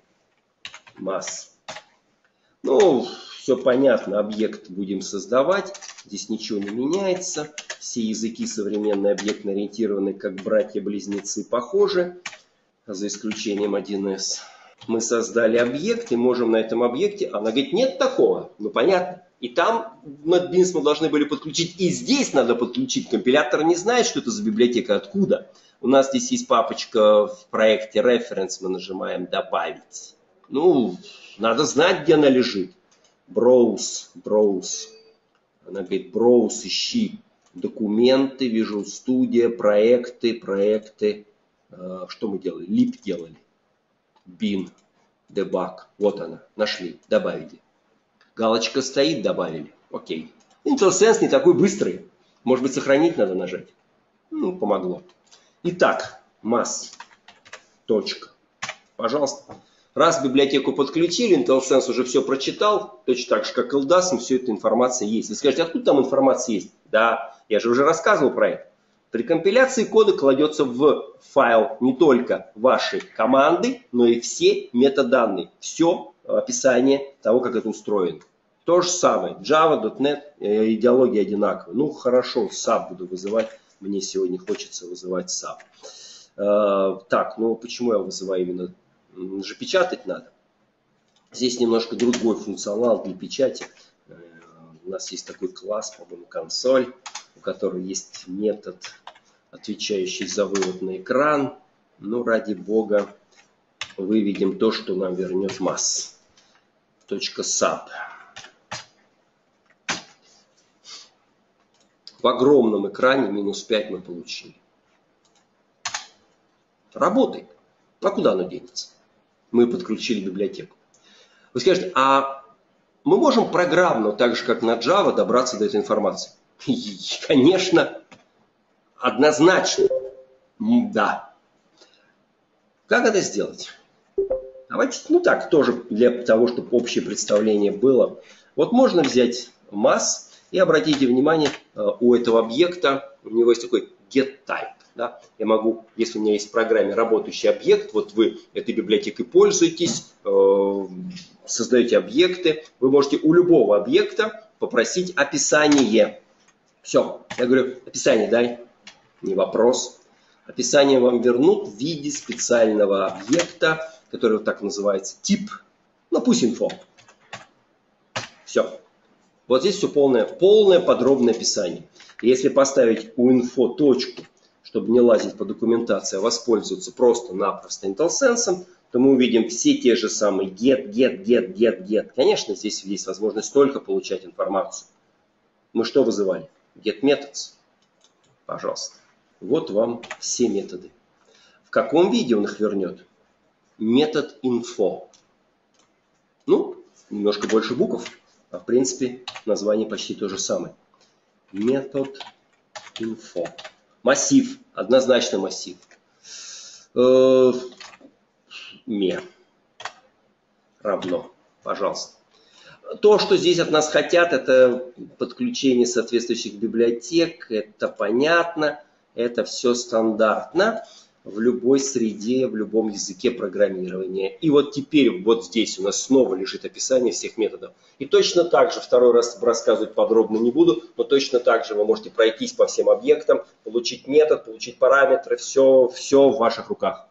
Масс. Ну, все понятно, объект будем создавать. Здесь ничего не меняется. Все языки современные объектно-ориентированные, как братья-близнецы, похожи, за исключением 1С. Мы создали объект и можем на этом объекте... Она говорит, нет такого. Ну, понятно. И там NetBeans мы должны были подключить, и здесь надо подключить. Компилятор не знает, что это за библиотека, откуда. У нас здесь есть папочка в проекте Reference, мы нажимаем «Добавить». Ну, надо знать, где она лежит. Browse, browse. Она говорит, browse, ищи документы, Visual Studio, проекты, проекты. А, что мы делали? Lib делали. Bin, debug. Вот она, нашли, добавили. Галочка стоит, добавили. Окей. IntelliSense не такой быстрый. Может быть, сохранить надо нажать. Ну, помогло. Итак, масс. Точка. Пожалуйста. Раз библиотеку подключили, IntelliSense уже все прочитал, точно так же, как LDAS, все эта информация есть. Вы скажете, откуда там информация есть? Да, я же уже рассказывал про это. При компиляции кода кладется в файл не только ваши команды, но и все метаданные. Все описание того, как это устроено. То же самое. Java, .NET, э, идеология одинаковая. Ну, хорошо, SAP буду вызывать мне сегодня хочется вызывать SAP. Э, так, ну почему я вызываю именно? Же печатать надо. Здесь немножко другой функционал для печати. Э, у нас есть такой класс, по-моему, консоль, у которой есть метод, отвечающий за вывод на экран. Ну, ради бога, выведем то, что нам вернет масс. .sap. в огромном экране минус 5 мы получили. Работает. А куда оно денется? Мы подключили библиотеку. Вы скажете, а мы можем программно, так же как на Java, добраться до этой информации? Конечно, однозначно, да. Как это сделать? Давайте, ну так, тоже для того, чтобы общее представление было. Вот можно взять масс и обратите внимание, э, у этого объекта, у него есть такой getType. Да? Я могу, если у меня есть в программе работающий объект, вот вы этой библиотекой пользуетесь, э, создаете объекты, вы можете у любого объекта попросить описание. Все, я говорю, описание дай, не вопрос. Описание вам вернут в виде специального объекта, который вот так называется, тип, ну пусть инфо. Все. Вот здесь все полное, полное подробное описание. Если поставить у инфо точку, чтобы не лазить по документации, а воспользоваться просто-напросто IntelSense, то мы увидим все те же самые get, get, get, get, get. Конечно, здесь есть возможность только получать информацию. Мы что вызывали? Get methods. Пожалуйста. Вот вам все методы. В каком виде он их вернет? Метод info. Ну, немножко больше букв, а в принципе название почти то же самое. Метод info. Массив, однозначно массив. Э, равно, пожалуйста. То, что здесь от нас хотят, это подключение соответствующих библиотек, это понятно, это все стандартно в любой среде, в любом языке программирования. И вот теперь вот здесь у нас снова лежит описание всех методов. И точно так же, второй раз рассказывать подробно не буду, но точно так же вы можете пройтись по всем объектам, получить метод, получить параметры, все, все в ваших руках.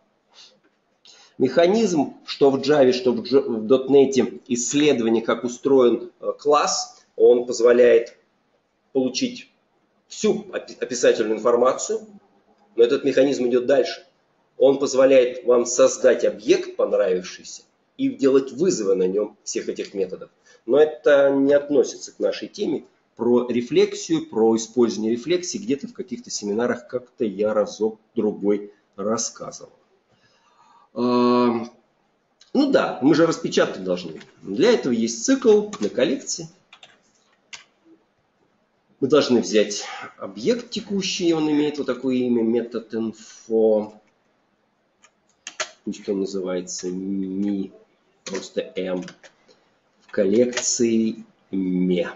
Механизм, что в Java, что в .NET исследование, как устроен э, класс, он позволяет получить всю описательную информацию, но этот механизм идет дальше. Он позволяет вам создать объект понравившийся и делать вызовы на нем всех этих методов. Но это не относится к нашей теме про рефлексию, про использование рефлексии. Где-то в каких-то семинарах как-то я разок другой рассказывал. Ну да, мы же распечатать должны. Для этого есть цикл на коллекции. Мы должны взять объект текущий, он имеет вот такое имя, метод info. Пусть он называется mi, просто m. В коллекции me.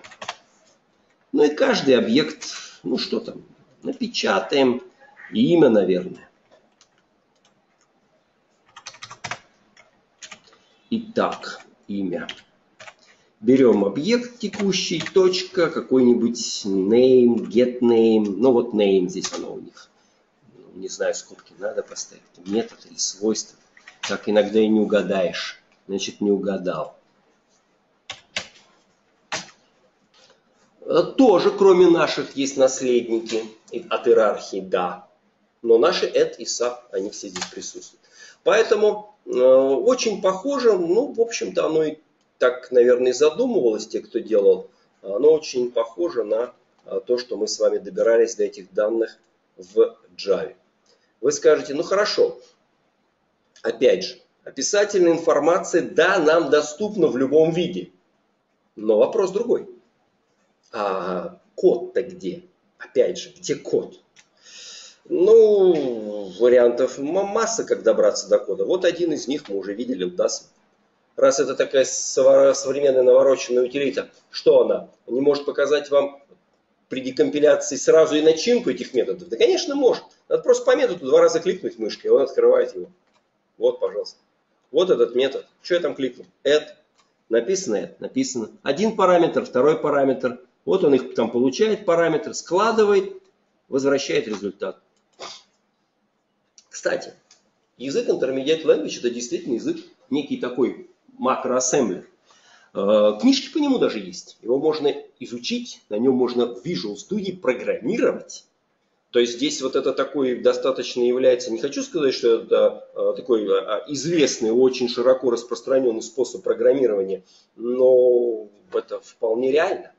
Ну и каждый объект, ну что там, напечатаем имя, наверное. Итак, имя. Берем объект текущий, точка, какой-нибудь name, get name. Ну вот name здесь оно у них. Не знаю, скобки надо поставить. Метод или свойство. Так иногда и не угадаешь. Значит, не угадал. Тоже, кроме наших, есть наследники от иерархии, да. Но наши add и sub, они все здесь присутствуют. Поэтому э, очень похоже, ну, в общем-то, оно и так, наверное, и задумывалось, те, кто делал, оно очень похоже на э, то, что мы с вами добирались до этих данных в Java. Вы скажете, ну хорошо, опять же, описательная информация, да, нам доступна в любом виде. Но вопрос другой. А код-то где? Опять же, где код? Ну, вариантов масса, как добраться до кода. Вот один из них мы уже видели в DAS. Раз это такая современная навороченная утилита, что она? Не может показать вам при декомпиляции сразу и начинку этих методов? Да, конечно, может. Надо просто по методу два раза кликнуть мышкой, и он открывает его. Вот, пожалуйста. Вот этот метод. Что я там кликнул? Add. Написано add. Написано. Один параметр, второй параметр. Вот он их там получает параметр, складывает, возвращает результат. Кстати, язык Intermediate Language это действительно язык, некий такой макроассемблер. Э, книжки по нему даже есть. Его можно изучить, на нем можно в Visual Studio программировать. То есть здесь вот это такой достаточно является, не хочу сказать, что это э, такой э, известный, очень широко распространенный способ программирования, но это вполне реально.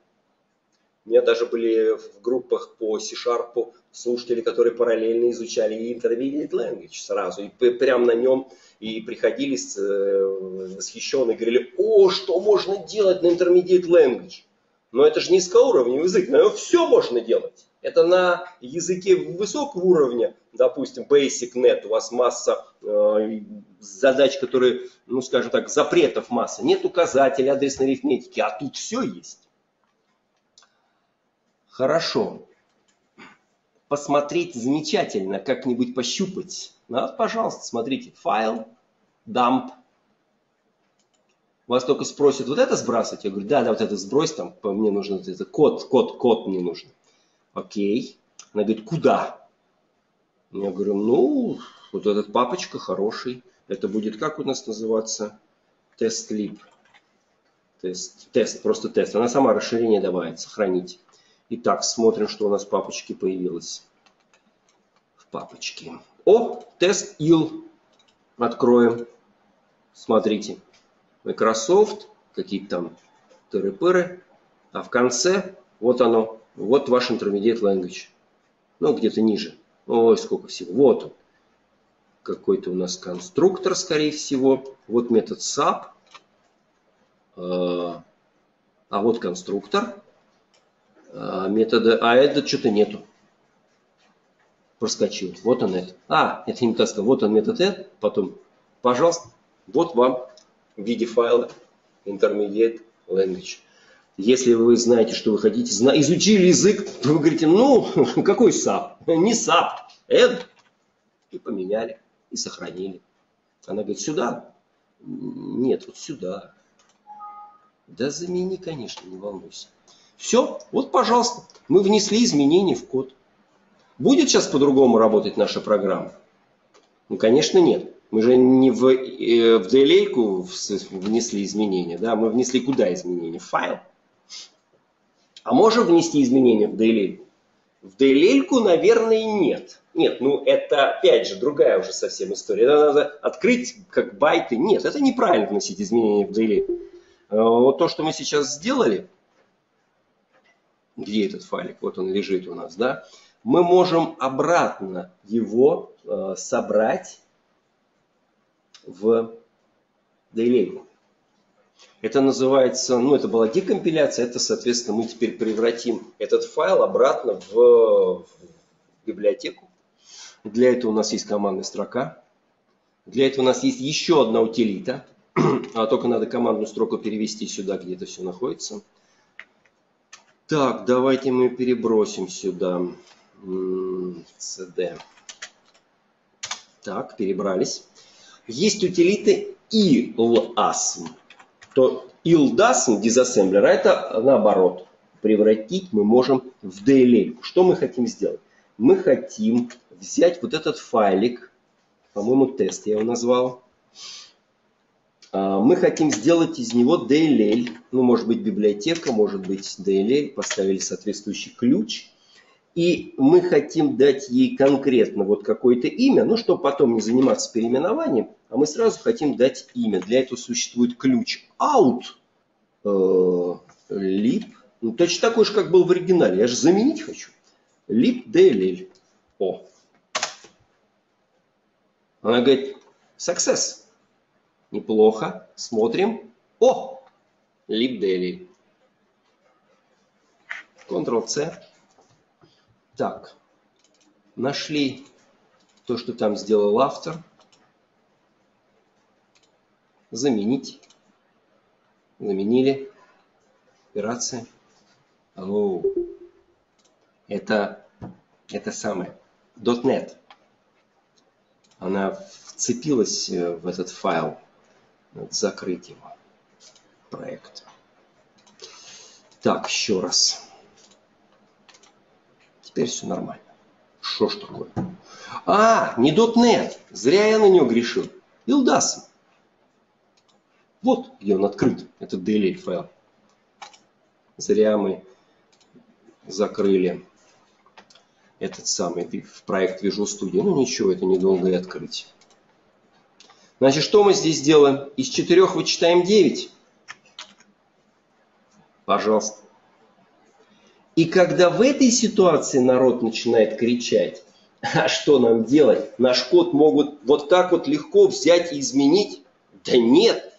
У меня даже были в группах по C-Sharp слушатели, которые параллельно изучали Intermediate Language сразу, и прямо на нем и приходили э, восхищенные, говорили, о, что можно делать на Intermediate Language? Но это же низкоуровневый язык, нем все можно делать. Это на языке высокого уровня, допустим, Basic Net, у вас масса э, задач, которые, ну скажем так, запретов масса. Нет указателя адресной арифметики, а тут все есть. Хорошо. Посмотреть замечательно, как-нибудь пощупать. Да, пожалуйста, смотрите. Файл, dump, вас только спросят, вот это сбрасывать? Я говорю, да, да, вот это сбрось, там, мне нужно это, код, код, код мне нужен. Окей. Она говорит, куда? Я говорю, ну, вот этот папочка хороший. Это будет как у нас называться? Тест-либ. Тест, тест, просто тест. Она сама расширение добавит, сохранить. Итак, смотрим, что у нас в папочке появилось. В папочке. О, тест ил. Откроем. Смотрите. Microsoft, какие-то там тыры-пыры, а в конце вот оно, вот ваш Intermediate Language. Ну, где-то ниже. Ой, сколько всего. Вот он. Какой-то у нас конструктор, скорее всего. Вот метод SAP. А, а вот конструктор. А, метода, а это что-то нету. Проскочил. Вот он это. А, это не таска. Вот он метод это. Потом, пожалуйста, вот вам в виде файла intermediate language. Если вы знаете, что вы хотите, изучили язык, вы говорите, ну, какой SAP? Не SAP, ED. И поменяли, и сохранили. Она говорит, сюда? Нет, вот сюда. Да замени, конечно, не волнуйся. Все, вот, пожалуйста, мы внесли изменения в код. Будет сейчас по-другому работать наша программа? Ну, конечно, нет. Мы же не в, э, в DLL внесли изменения, да, мы внесли куда изменения? В файл. А можем внести изменения в DLL? В DLL, наверное, нет. Нет, ну это опять же другая уже совсем история. Это надо открыть как байты. Нет, это неправильно вносить изменения в DLL. Э, вот то, что мы сейчас сделали, где этот файлик, вот он лежит у нас, да, мы можем обратно его э, собрать в Дейлейку. Это называется, ну это была декомпиляция, это, соответственно, мы теперь превратим этот файл обратно в, в библиотеку. Для этого у нас есть командная строка. Для этого у нас есть еще одна утилита. А только надо командную строку перевести сюда, где это все находится. Так, давайте мы перебросим сюда cd. Так, перебрались. Есть утилиты ilAsm. То ilDasm, дизассемблер, это наоборот. Превратить мы можем в DLL. Что мы хотим сделать? Мы хотим взять вот этот файлик, по-моему, тест я его назвал. А, мы хотим сделать из него DLL, ну, может быть, библиотека, может быть, DLL, поставили соответствующий ключ – и мы хотим дать ей конкретно вот какое-то имя, ну, чтобы потом не заниматься переименованием, а мы сразу хотим дать имя. Для этого существует ключ out э, lib, ну, точно такой же, как был в оригинале, я же заменить хочу. lib dll. О. Она говорит, success. Неплохо. Смотрим. О! lib dll. Ctrl-C. Так, нашли то, что там сделал автор. Заменить. Заменили. Операция. О, это, это самое. .NET. Она вцепилась э, в этот файл. Закрыть его. Проект. Так, еще раз. Теперь все нормально. Что ж такое? А, не .NET. Зря я на него грешил. Илдасм. Вот где он открыт, этот DLL файл. Зря мы закрыли этот самый проект Visual Studio. Ну ничего, это недолго и открыть. Значит, что мы здесь делаем? Из четырех вычитаем 9. Пожалуйста. И когда в этой ситуации народ начинает кричать, а что нам делать? Наш код могут вот так вот легко взять и изменить? Да нет,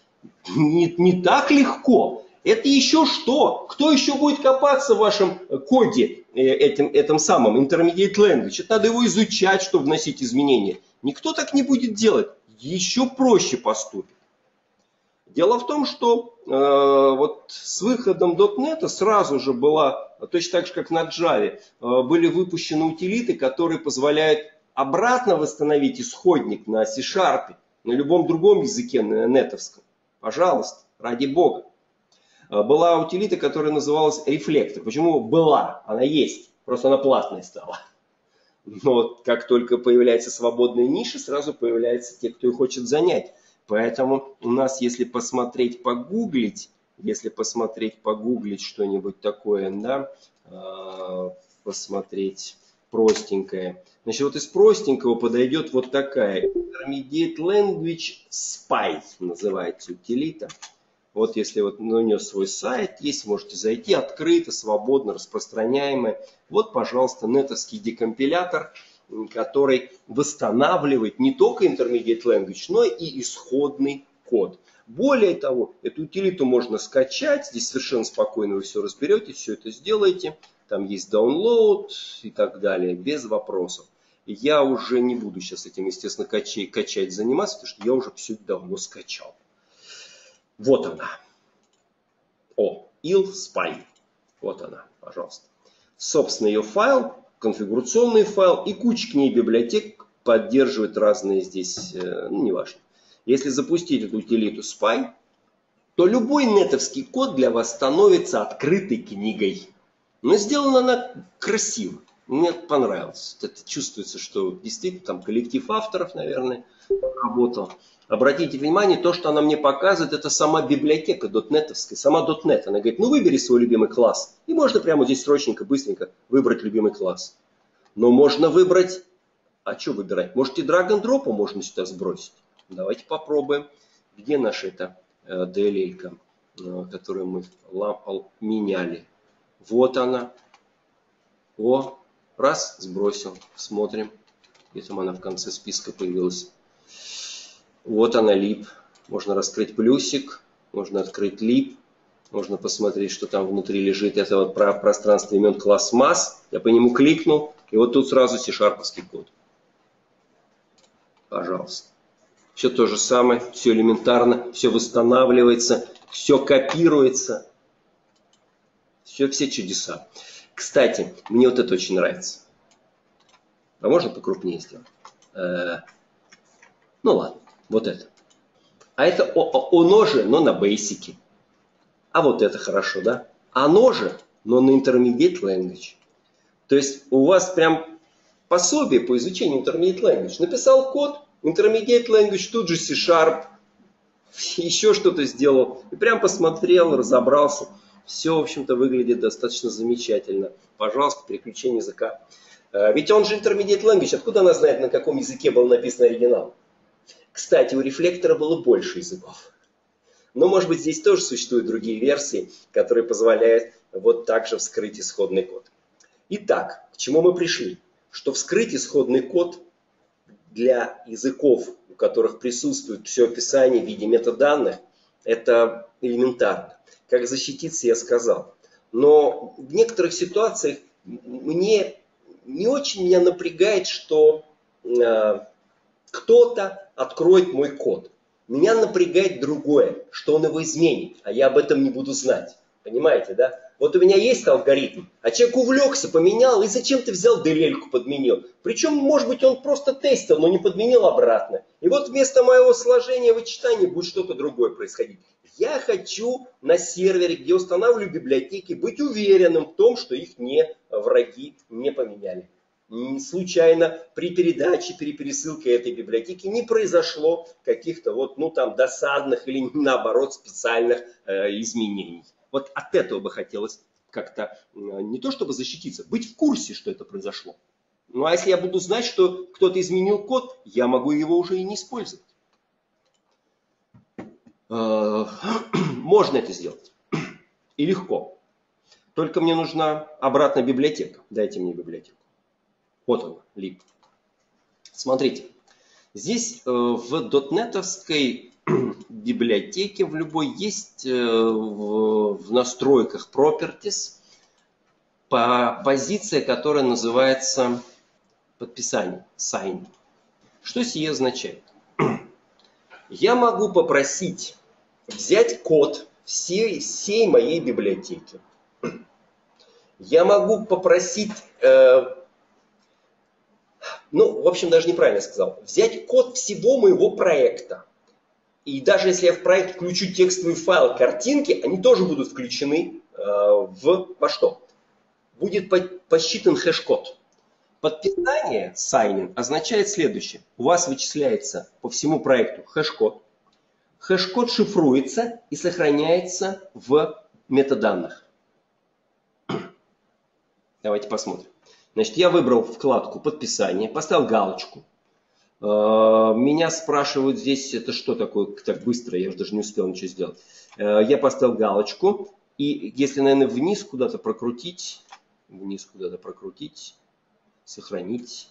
не, не так легко. Это еще что? Кто еще будет копаться в вашем коде, э, этим, этом самом Intermediate Language? Это надо его изучать, чтобы вносить изменения. Никто так не будет делать. Еще проще поступит. Дело в том, что э, вот с выходом .NET сразу же была, точно так же как на Java, э, были выпущены утилиты, которые позволяют обратно восстановить исходник на C-Sharp, на любом другом языке, на нетовском. Пожалуйста, ради бога. Э, была утилита, которая называлась Reflector. Почему была? Она есть, просто она платной стала. Но как только появляется свободная ниша, сразу появляются те, кто ее хочет занять. Поэтому у нас, если посмотреть, погуглить, если посмотреть, погуглить что-нибудь такое, да, э, посмотреть простенькое. Значит, вот из простенького подойдет вот такая. Intermediate Language Spy называется утилита. Вот если вот у нее свой сайт есть, можете зайти открыто, свободно, распространяемое. Вот, пожалуйста, нетовский декомпилятор, который восстанавливает не только Intermediate Language, но и исходный код. Более того, эту утилиту можно скачать, здесь совершенно спокойно вы все разберете, все это сделаете. Там есть download и так далее, без вопросов. Я уже не буду сейчас этим, естественно, качать, качать заниматься, потому что я уже все давно скачал. Вот она. О, il-spy. Вот она, пожалуйста. Собственно, ее файл, конфигурационный файл и куча к ней библиотек поддерживает разные здесь, э, ну, неважно. Если запустить эту утилиту spy, то любой нетовский код для вас становится открытой книгой. Но сделана она красиво. Мне понравилось. Это чувствуется, что действительно там коллектив авторов, наверное, работал. Обратите внимание, то, что она мне показывает, это сама библиотека дотнетовская, сама .NET. Она говорит, ну выбери свой любимый класс. И можно прямо здесь срочненько, быстренько выбрать любимый класс. Но можно выбрать, а что выбирать? Может и drop можно сюда сбросить. Давайте попробуем. Где наша эта э, DLL, э, которую мы меняли? Вот она. О, раз, сбросил. Смотрим. Где там она в конце списка появилась. Вот она лип. Можно раскрыть плюсик, можно открыть лип, можно посмотреть, что там внутри лежит. Это вот про пространство имен класс масс. Я по нему кликнул, и вот тут сразу C-шарповский код. Пожалуйста. Все то же самое, все элементарно, все восстанавливается, все копируется. Все, все чудеса. Кстати, мне вот это очень нравится. А можно покрупнее сделать? Э, ну ладно. Вот это. А это оно же, но на бейсике. А вот это хорошо, да? Оно же, но на intermediate language. То есть у вас прям пособие по изучению intermediate language. Написал код, intermediate language, тут же C-sharp, еще что-то сделал. И прям посмотрел, разобрался. Все, в общем-то, выглядит достаточно замечательно. Пожалуйста, переключение языка. Э, ведь он же intermediate language. Откуда она знает, на каком языке был написан оригинал? Кстати, у рефлектора было больше языков. Но, может быть, здесь тоже существуют другие версии, которые позволяют вот так же вскрыть исходный код. Итак, к чему мы пришли? Что вскрыть исходный код для языков, у которых присутствует все описание в виде метаданных, это элементарно. Как защититься, я сказал. Но в некоторых ситуациях мне не очень меня напрягает, что э, кто-то откроет мой код. Меня напрягает другое, что он его изменит, а я об этом не буду знать. Понимаете, да? Вот у меня есть алгоритм, а человек увлекся, поменял, и зачем ты взял делельку подменил? Причем, может быть, он просто тестил, но не подменил обратно. И вот вместо моего сложения вычитания будет что-то другое происходить. Я хочу на сервере, где устанавливаю библиотеки, быть уверенным в том, что их не враги не поменяли случайно при передаче, при пересылке этой библиотеки не произошло каких-то вот, ну там, досадных или наоборот специальных э, изменений. Вот от этого бы хотелось как-то э, не то чтобы защититься, быть в курсе, что это произошло. Ну а если я буду знать, что кто-то изменил код, я могу его уже и не использовать. Э, можно это сделать. И легко. Только мне нужна обратная библиотека. Дайте мне библиотеку. Вот он, лип. Смотрите, здесь э, в дотнетовской библиотеке в любой есть э, в настройках Properties позиция, которая называется подписание, sign. Что сие означает? Я могу попросить взять код всей, всей моей библиотеки. Я могу попросить, э, ну, в общем, даже неправильно сказал, взять код всего моего проекта. И даже если я в проект включу текстовый файл картинки, они тоже будут включены э, в, во что? Будет по, посчитан хэш-код. Подписание, signing, означает следующее. У вас вычисляется по всему проекту хэш-код. Хэш-код шифруется и сохраняется в метаданных. Давайте посмотрим. Значит, я выбрал вкладку подписание, поставил галочку. Э, меня спрашивают здесь, это что такое, так быстро, я уже даже не успел ничего сделать. Э, я поставил галочку, и если, наверное, вниз куда-то прокрутить, вниз куда-то прокрутить, сохранить.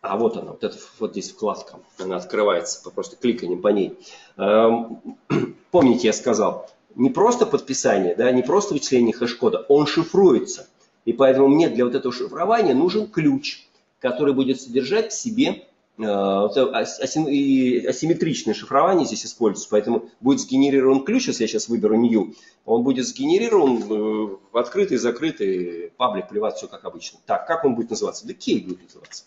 А вот она, вот эта вот здесь вкладка, она открывается, просто кликанием по ней. Эм, помните, я сказал, не просто подписание, да, не просто вычисление хэш-кода, он шифруется. И поэтому мне для вот этого шифрования нужен ключ, который будет содержать в себе э, асимметричное шифрование здесь используется, поэтому будет сгенерирован ключ, если я сейчас выберу new, он будет сгенерирован э, в открытый, закрытый паблик, плевать все как обычно. Так, как он будет называться? Да кей будет называться.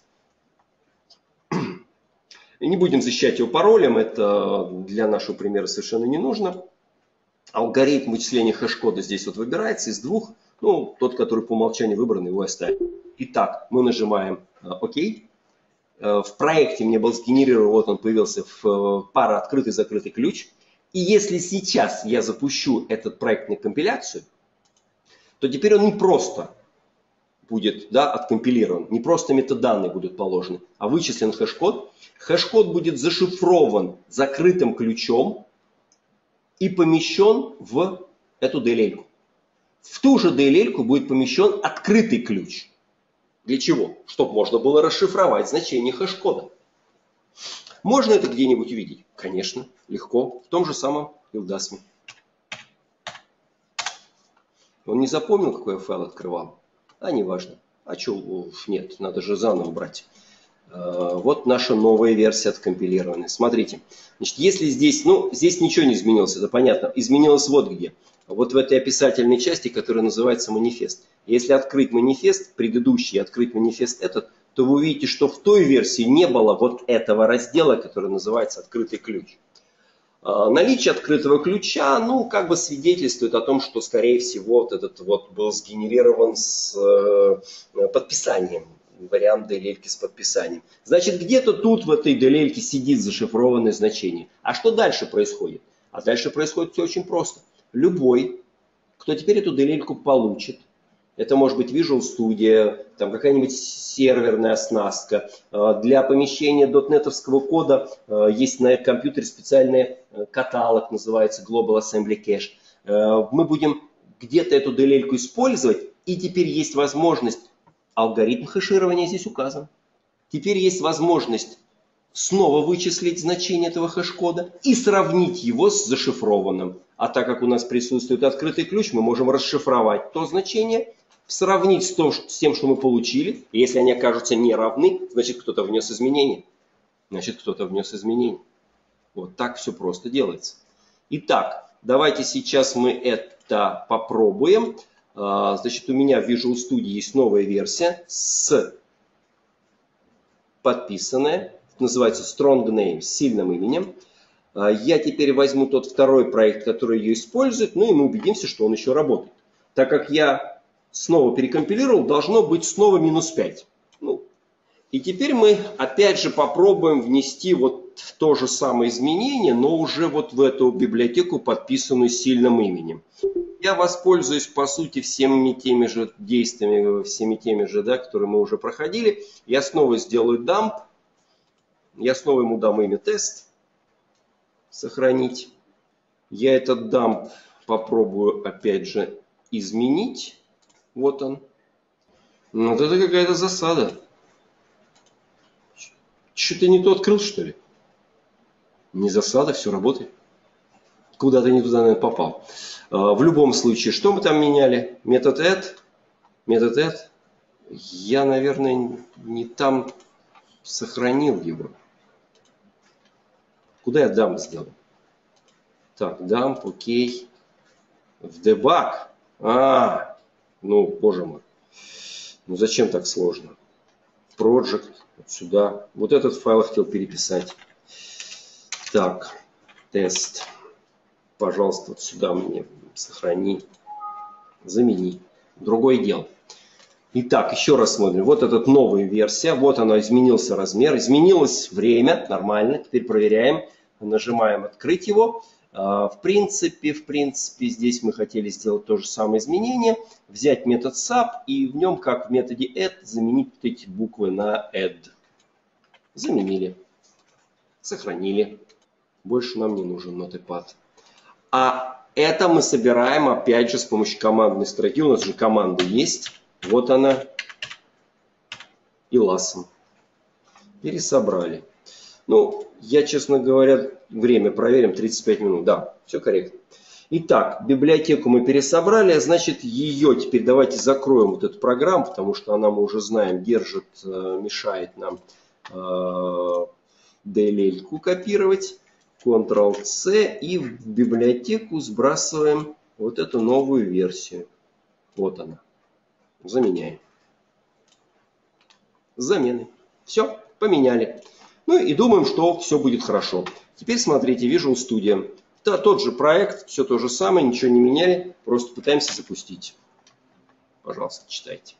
Не будем защищать его паролем, это для нашего примера совершенно не нужно алгоритм вычисления хэш-кода здесь вот выбирается из двух. Ну, тот, который по умолчанию выбран, его оставим. Итак, мы нажимаем э, ОК. Э, в проекте мне был сгенерирован, вот он появился э, пара открытый-закрытый ключ. И если сейчас я запущу этот проект на компиляцию, то теперь он не просто будет да, откомпилирован, не просто метаданные будут положены, а вычислен хэш-код. Хэш-код будет зашифрован закрытым ключом, и помещен в эту DLL. В ту же DLL будет помещен открытый ключ. Для чего? Чтобы можно было расшифровать значение хэш-кода. Можно это где-нибудь увидеть? Конечно, легко. В том же самом Илдасме. Он не запомнил, какой я файл открывал? А, неважно. А что, нет, надо же заново брать. Э, вот наша новая версия откомпилированная. Смотрите, значит, если здесь, ну, здесь ничего не изменилось, это понятно. Изменилось вот где. Вот в этой описательной части, которая называется манифест. Если открыть манифест предыдущий открыть манифест этот, то вы увидите, что в той версии не было вот этого раздела, который называется «Открытый ключ». Э, наличие открытого ключа, ну, как бы свидетельствует о том, что, скорее всего, вот этот вот был сгенерирован с э, подписанием вариант DLL с подписанием. Значит, где-то тут в этой DLL сидит зашифрованное значение. А что дальше происходит? А дальше происходит все очень просто. Любой, кто теперь эту DLL получит, это может быть Visual Studio, там какая-нибудь серверная оснастка. Э, для помещения дотнетовского кода э, есть на компьютере специальный э, каталог, называется Global Assembly Cache. Мы будем где-то эту DLL использовать, и теперь есть возможность Алгоритм хеширования здесь указан. Теперь есть возможность снова вычислить значение этого хэш-кода и сравнить его с зашифрованным. А так как у нас присутствует открытый ключ, мы можем расшифровать то значение, сравнить с, том, с тем, что мы получили. И если они окажутся не равны, значит кто-то внес изменения. Значит кто-то внес изменения. Вот так все просто делается. Итак, давайте сейчас мы это попробуем. А, значит, у меня в Visual Studio есть новая версия с подписанная, называется Strong Name, с сильным именем. А, я теперь возьму тот второй проект, который ее использует, ну и мы убедимся, что он еще работает. Так как я снова перекомпилировал, должно быть снова минус 5. Ну, и теперь мы опять же попробуем внести вот то же самое изменение, но уже вот в эту библиотеку, подписанную сильным именем я воспользуюсь, по сути, всеми теми же действиями, всеми теми же, да, которые мы уже проходили. Я снова сделаю дамп. Я снова ему дам имя тест. Сохранить. Я этот дамп попробую, опять же, изменить. Вот он. Вот это какая-то засада. Что-то не то открыл, что ли? Не засада, все работает. Куда-то не туда, наверное, попал. А, в любом случае, что мы там меняли? Метод add. Метод add. Я, наверное, не там сохранил его. Куда я дамп сделал? Так, дамп, окей. В дебаг. А, ну, боже мой. Ну, зачем так сложно? Project, вот сюда. Вот этот файл хотел переписать. Так, тест. Пожалуйста, вот сюда мне сохрани, замени. Другое дело. Итак, еще раз смотрим. Вот эта новая версия. Вот она, изменился размер. Изменилось время. Нормально. Теперь проверяем. Нажимаем «Открыть его». А, в принципе, в принципе, здесь мы хотели сделать то же самое изменение. Взять метод sub и в нем, как в методе add, заменить вот эти буквы на add. Заменили. Сохранили. Больше нам не нужен нотепад. А это мы собираем опять же с помощью командной строки. У нас же команда есть. Вот она. И ласом. Пересобрали. Ну, я, честно говоря, время проверим, 35 минут. Да, все корректно. Итак, библиотеку мы пересобрали, значит ее теперь давайте закроем вот эту программу, потому что она, мы уже знаем, держит, э, мешает нам э, DLL копировать. Ctrl-C и в библиотеку сбрасываем вот эту новую версию. Вот она. Заменяем. Замены. Все, поменяли. Ну и думаем, что все будет хорошо. Теперь смотрите, Visual Studio. Да, тот же проект, все то же самое, ничего не меняли, просто пытаемся запустить. Пожалуйста, читайте.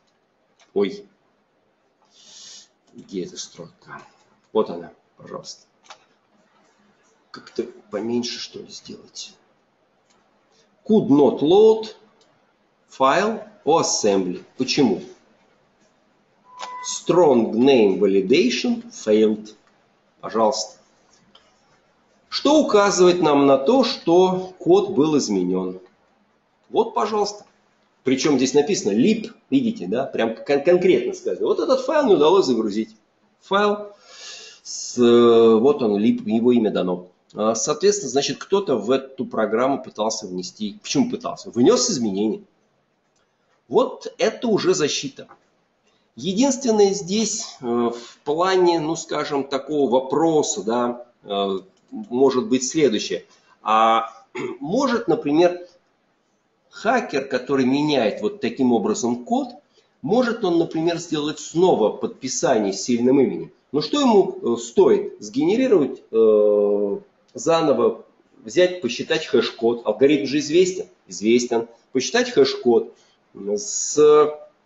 Ой, где эта строка? Вот она, пожалуйста. Как-то поменьше, что ли, сделать. Could not load file or assembly. Почему? Strong name validation failed. Пожалуйста. Что указывает нам на то, что код был изменен? Вот, пожалуйста. Причем здесь написано lib, видите, да, прям кон конкретно сказано. Вот этот файл не удалось загрузить. Файл, с, вот он, lib, его имя дано. А, соответственно, значит, кто-то в эту программу пытался внести. Почему пытался? Внес изменения. Вот это уже защита. Единственное здесь э, в плане, ну скажем, такого вопроса, да, э, может быть следующее. А может, например, хакер, который меняет вот таким образом код, может он, например, сделать снова подписание с сильным именем. Но что ему э, стоит? Сгенерировать э, заново, взять, посчитать хэш-код. Алгоритм же известен? Известен. Посчитать хэш-код, с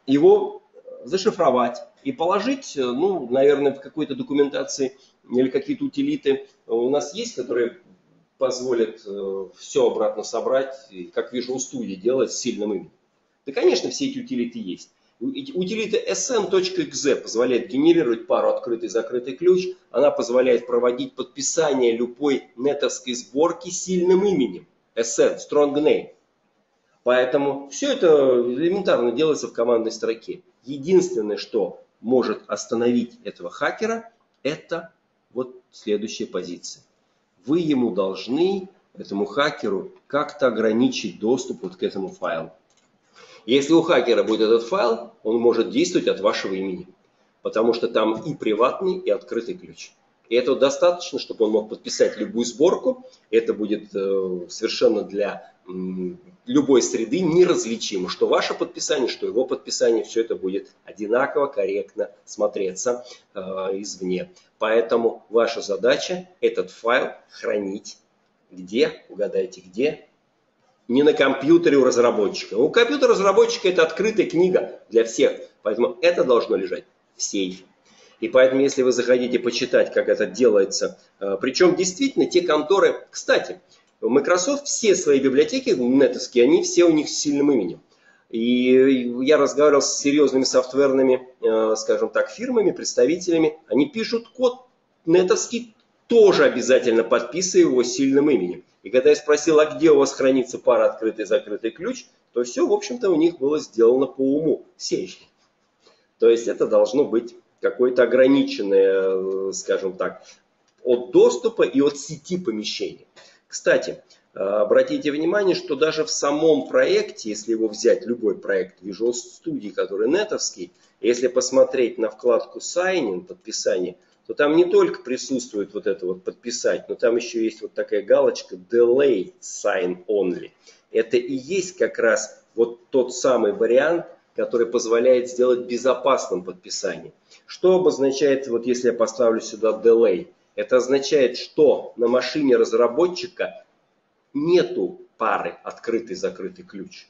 его зашифровать и положить, э, ну, наверное, в какой-то документации или какие-то утилиты у нас есть, которые позволят э, все обратно собрать, как у студии делать с сильным именем. Да, конечно, все эти утилиты есть. Утилита sm.exe позволяет генерировать пару открытый и закрытый ключ. Она позволяет проводить подписание любой нетовской сборки сильным именем. sm, strong name. Поэтому все это элементарно делается в командной строке. Единственное, что может остановить этого хакера, это вот следующая позиция. Вы ему должны, этому хакеру, как-то ограничить доступ вот к этому файлу. Если у хакера будет этот файл, он может действовать от вашего имени, потому что там и приватный, и открытый ключ. И этого достаточно, чтобы он мог подписать любую сборку. Это будет э, совершенно для любой среды неразличимо, что ваше подписание, что его подписание, все это будет одинаково, корректно смотреться э, извне. Поэтому ваша задача этот файл хранить где, угадайте где, не на компьютере у разработчика. У компьютера разработчика это открытая книга для всех, поэтому это должно лежать в сейфе. И поэтому, если вы захотите почитать, как это делается, э, причем действительно те конторы, кстати, Microsoft все свои библиотеки нетовские, они все у них с сильным именем. И я разговаривал с серьезными софтверными, э, скажем так, фирмами, представителями. Они пишут код нетовский, тоже обязательно подписывая его сильным именем. И когда я спросил, а где у вас хранится пара открытый и закрытый ключ, то все, в общем-то, у них было сделано по уму, сеечки. То есть это должно быть какое-то ограниченное, э, скажем так, от доступа и от сети помещения. Кстати, э, обратите внимание, что даже в самом проекте, если его взять, любой проект Visual Studio, который нетовский, если посмотреть на вкладку Sign подписание, то там не только присутствует вот это вот подписать, но там еще есть вот такая галочка Delay Sign Only. Это и есть как раз вот тот самый вариант, который позволяет сделать безопасным подписание. Что обозначает, вот если я поставлю сюда Delay? Это означает, что на машине разработчика нету пары открытый-закрытый ключ.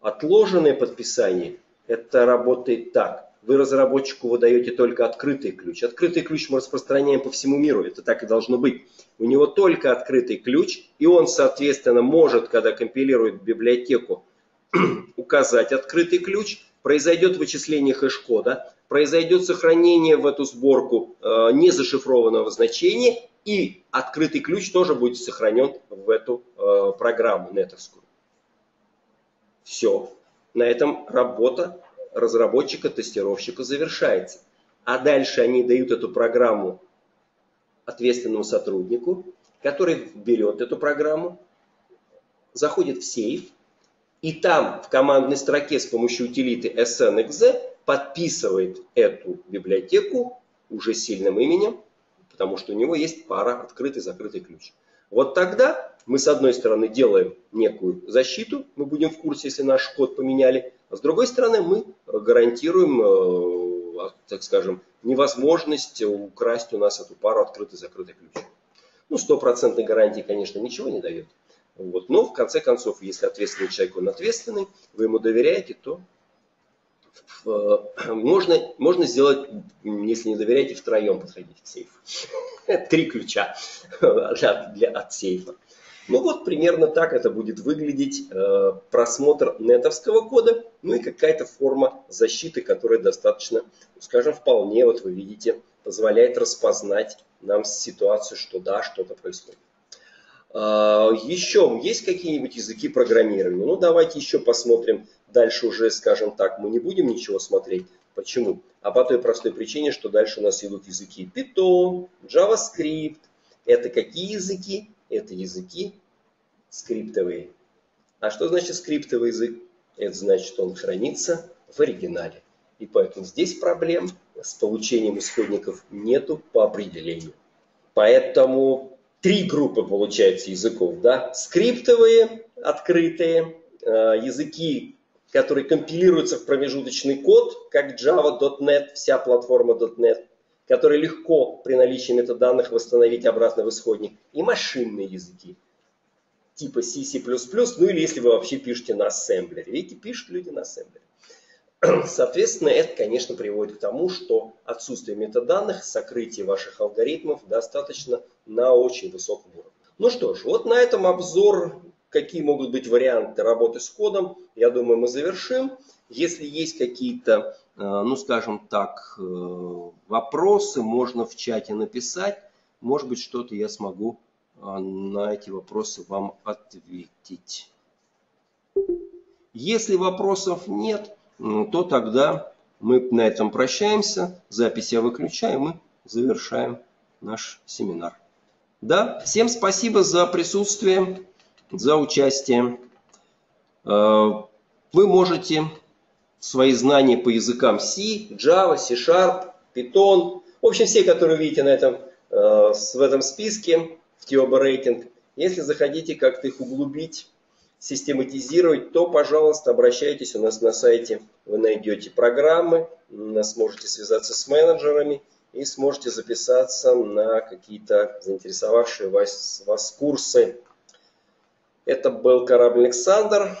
Отложенное подписание, это работает так. Вы разработчику выдаете только открытый ключ. Открытый ключ мы распространяем по всему миру. Это так и должно быть. У него только открытый ключ, и он, соответственно, может, когда компилирует библиотеку, указать открытый ключ, произойдет вычисление хэш-кода, произойдет сохранение в эту сборку э, незашифрованного значения, и открытый ключ тоже будет сохранен в эту э, программу нетовскую. Все. На этом работа разработчика, тестировщика завершается. А дальше они дают эту программу ответственному сотруднику, который берет эту программу, заходит в сейф, и там в командной строке с помощью утилиты SNXZ подписывает эту библиотеку уже сильным именем, потому что у него есть пара открытый закрытый ключ. Вот тогда мы с одной стороны делаем некую защиту, мы будем в курсе, если наш код поменяли, а с другой стороны мы гарантируем, э, так скажем, невозможность украсть у нас эту пару открытый закрытый ключ. Ну, стопроцентной гарантии, конечно, ничего не дает. Вот. Но в конце концов, если ответственный человек, он ответственный, вы ему доверяете, то можно, можно сделать, если не доверяете, втроем подходить к сейфу. Три ключа для, для, от сейфа. Ну вот примерно так это будет выглядеть э, просмотр нетовского кода, ну и какая-то форма защиты, которая достаточно, скажем, вполне, вот вы видите, позволяет распознать нам ситуацию, что да, что-то происходит. А, еще есть какие-нибудь языки программирования? Ну, давайте еще посмотрим. Дальше уже, скажем так, мы не будем ничего смотреть. Почему? А по той простой причине, что дальше у нас идут языки Python, JavaScript. Это какие языки? Это языки скриптовые. А что значит скриптовый язык? Это значит, что он хранится в оригинале. И поэтому здесь проблем с получением исходников нету по определению. Поэтому три группы получается языков. Да? Скриптовые, открытые, э, языки, которые компилируются в промежуточный код, как Java.NET, вся платформа .NET, которые легко при наличии метаданных восстановить обратно в исходник, и машинные языки, типа C, C++, ну или если вы вообще пишете на ассемблере. Видите, пишут люди на ассемблере. Соответственно, это, конечно, приводит к тому, что отсутствие метаданных, сокрытие ваших алгоритмов достаточно на очень высоком уровне. Ну что ж, вот на этом обзор, какие могут быть варианты работы с кодом, я думаю, мы завершим. Если есть какие-то, э, ну скажем так, э, вопросы, можно в чате написать. Может быть, что-то я смогу э, на эти вопросы вам ответить. Если вопросов нет, ну, то тогда мы на этом прощаемся, запись я выключаю, мы завершаем наш семинар. Да, всем спасибо за присутствие, за участие. Э, вы можете свои знания по языкам C, Java, C-Sharp, Python, в общем, все, которые видите на этом, э, в этом списке, в Tioba рейтинг, если захотите как-то их углубить, систематизировать, то, пожалуйста, обращайтесь. У нас на сайте вы найдете программы, сможете связаться с менеджерами и сможете записаться на какие-то заинтересовавшие вас, вас курсы. Это был корабль Александр.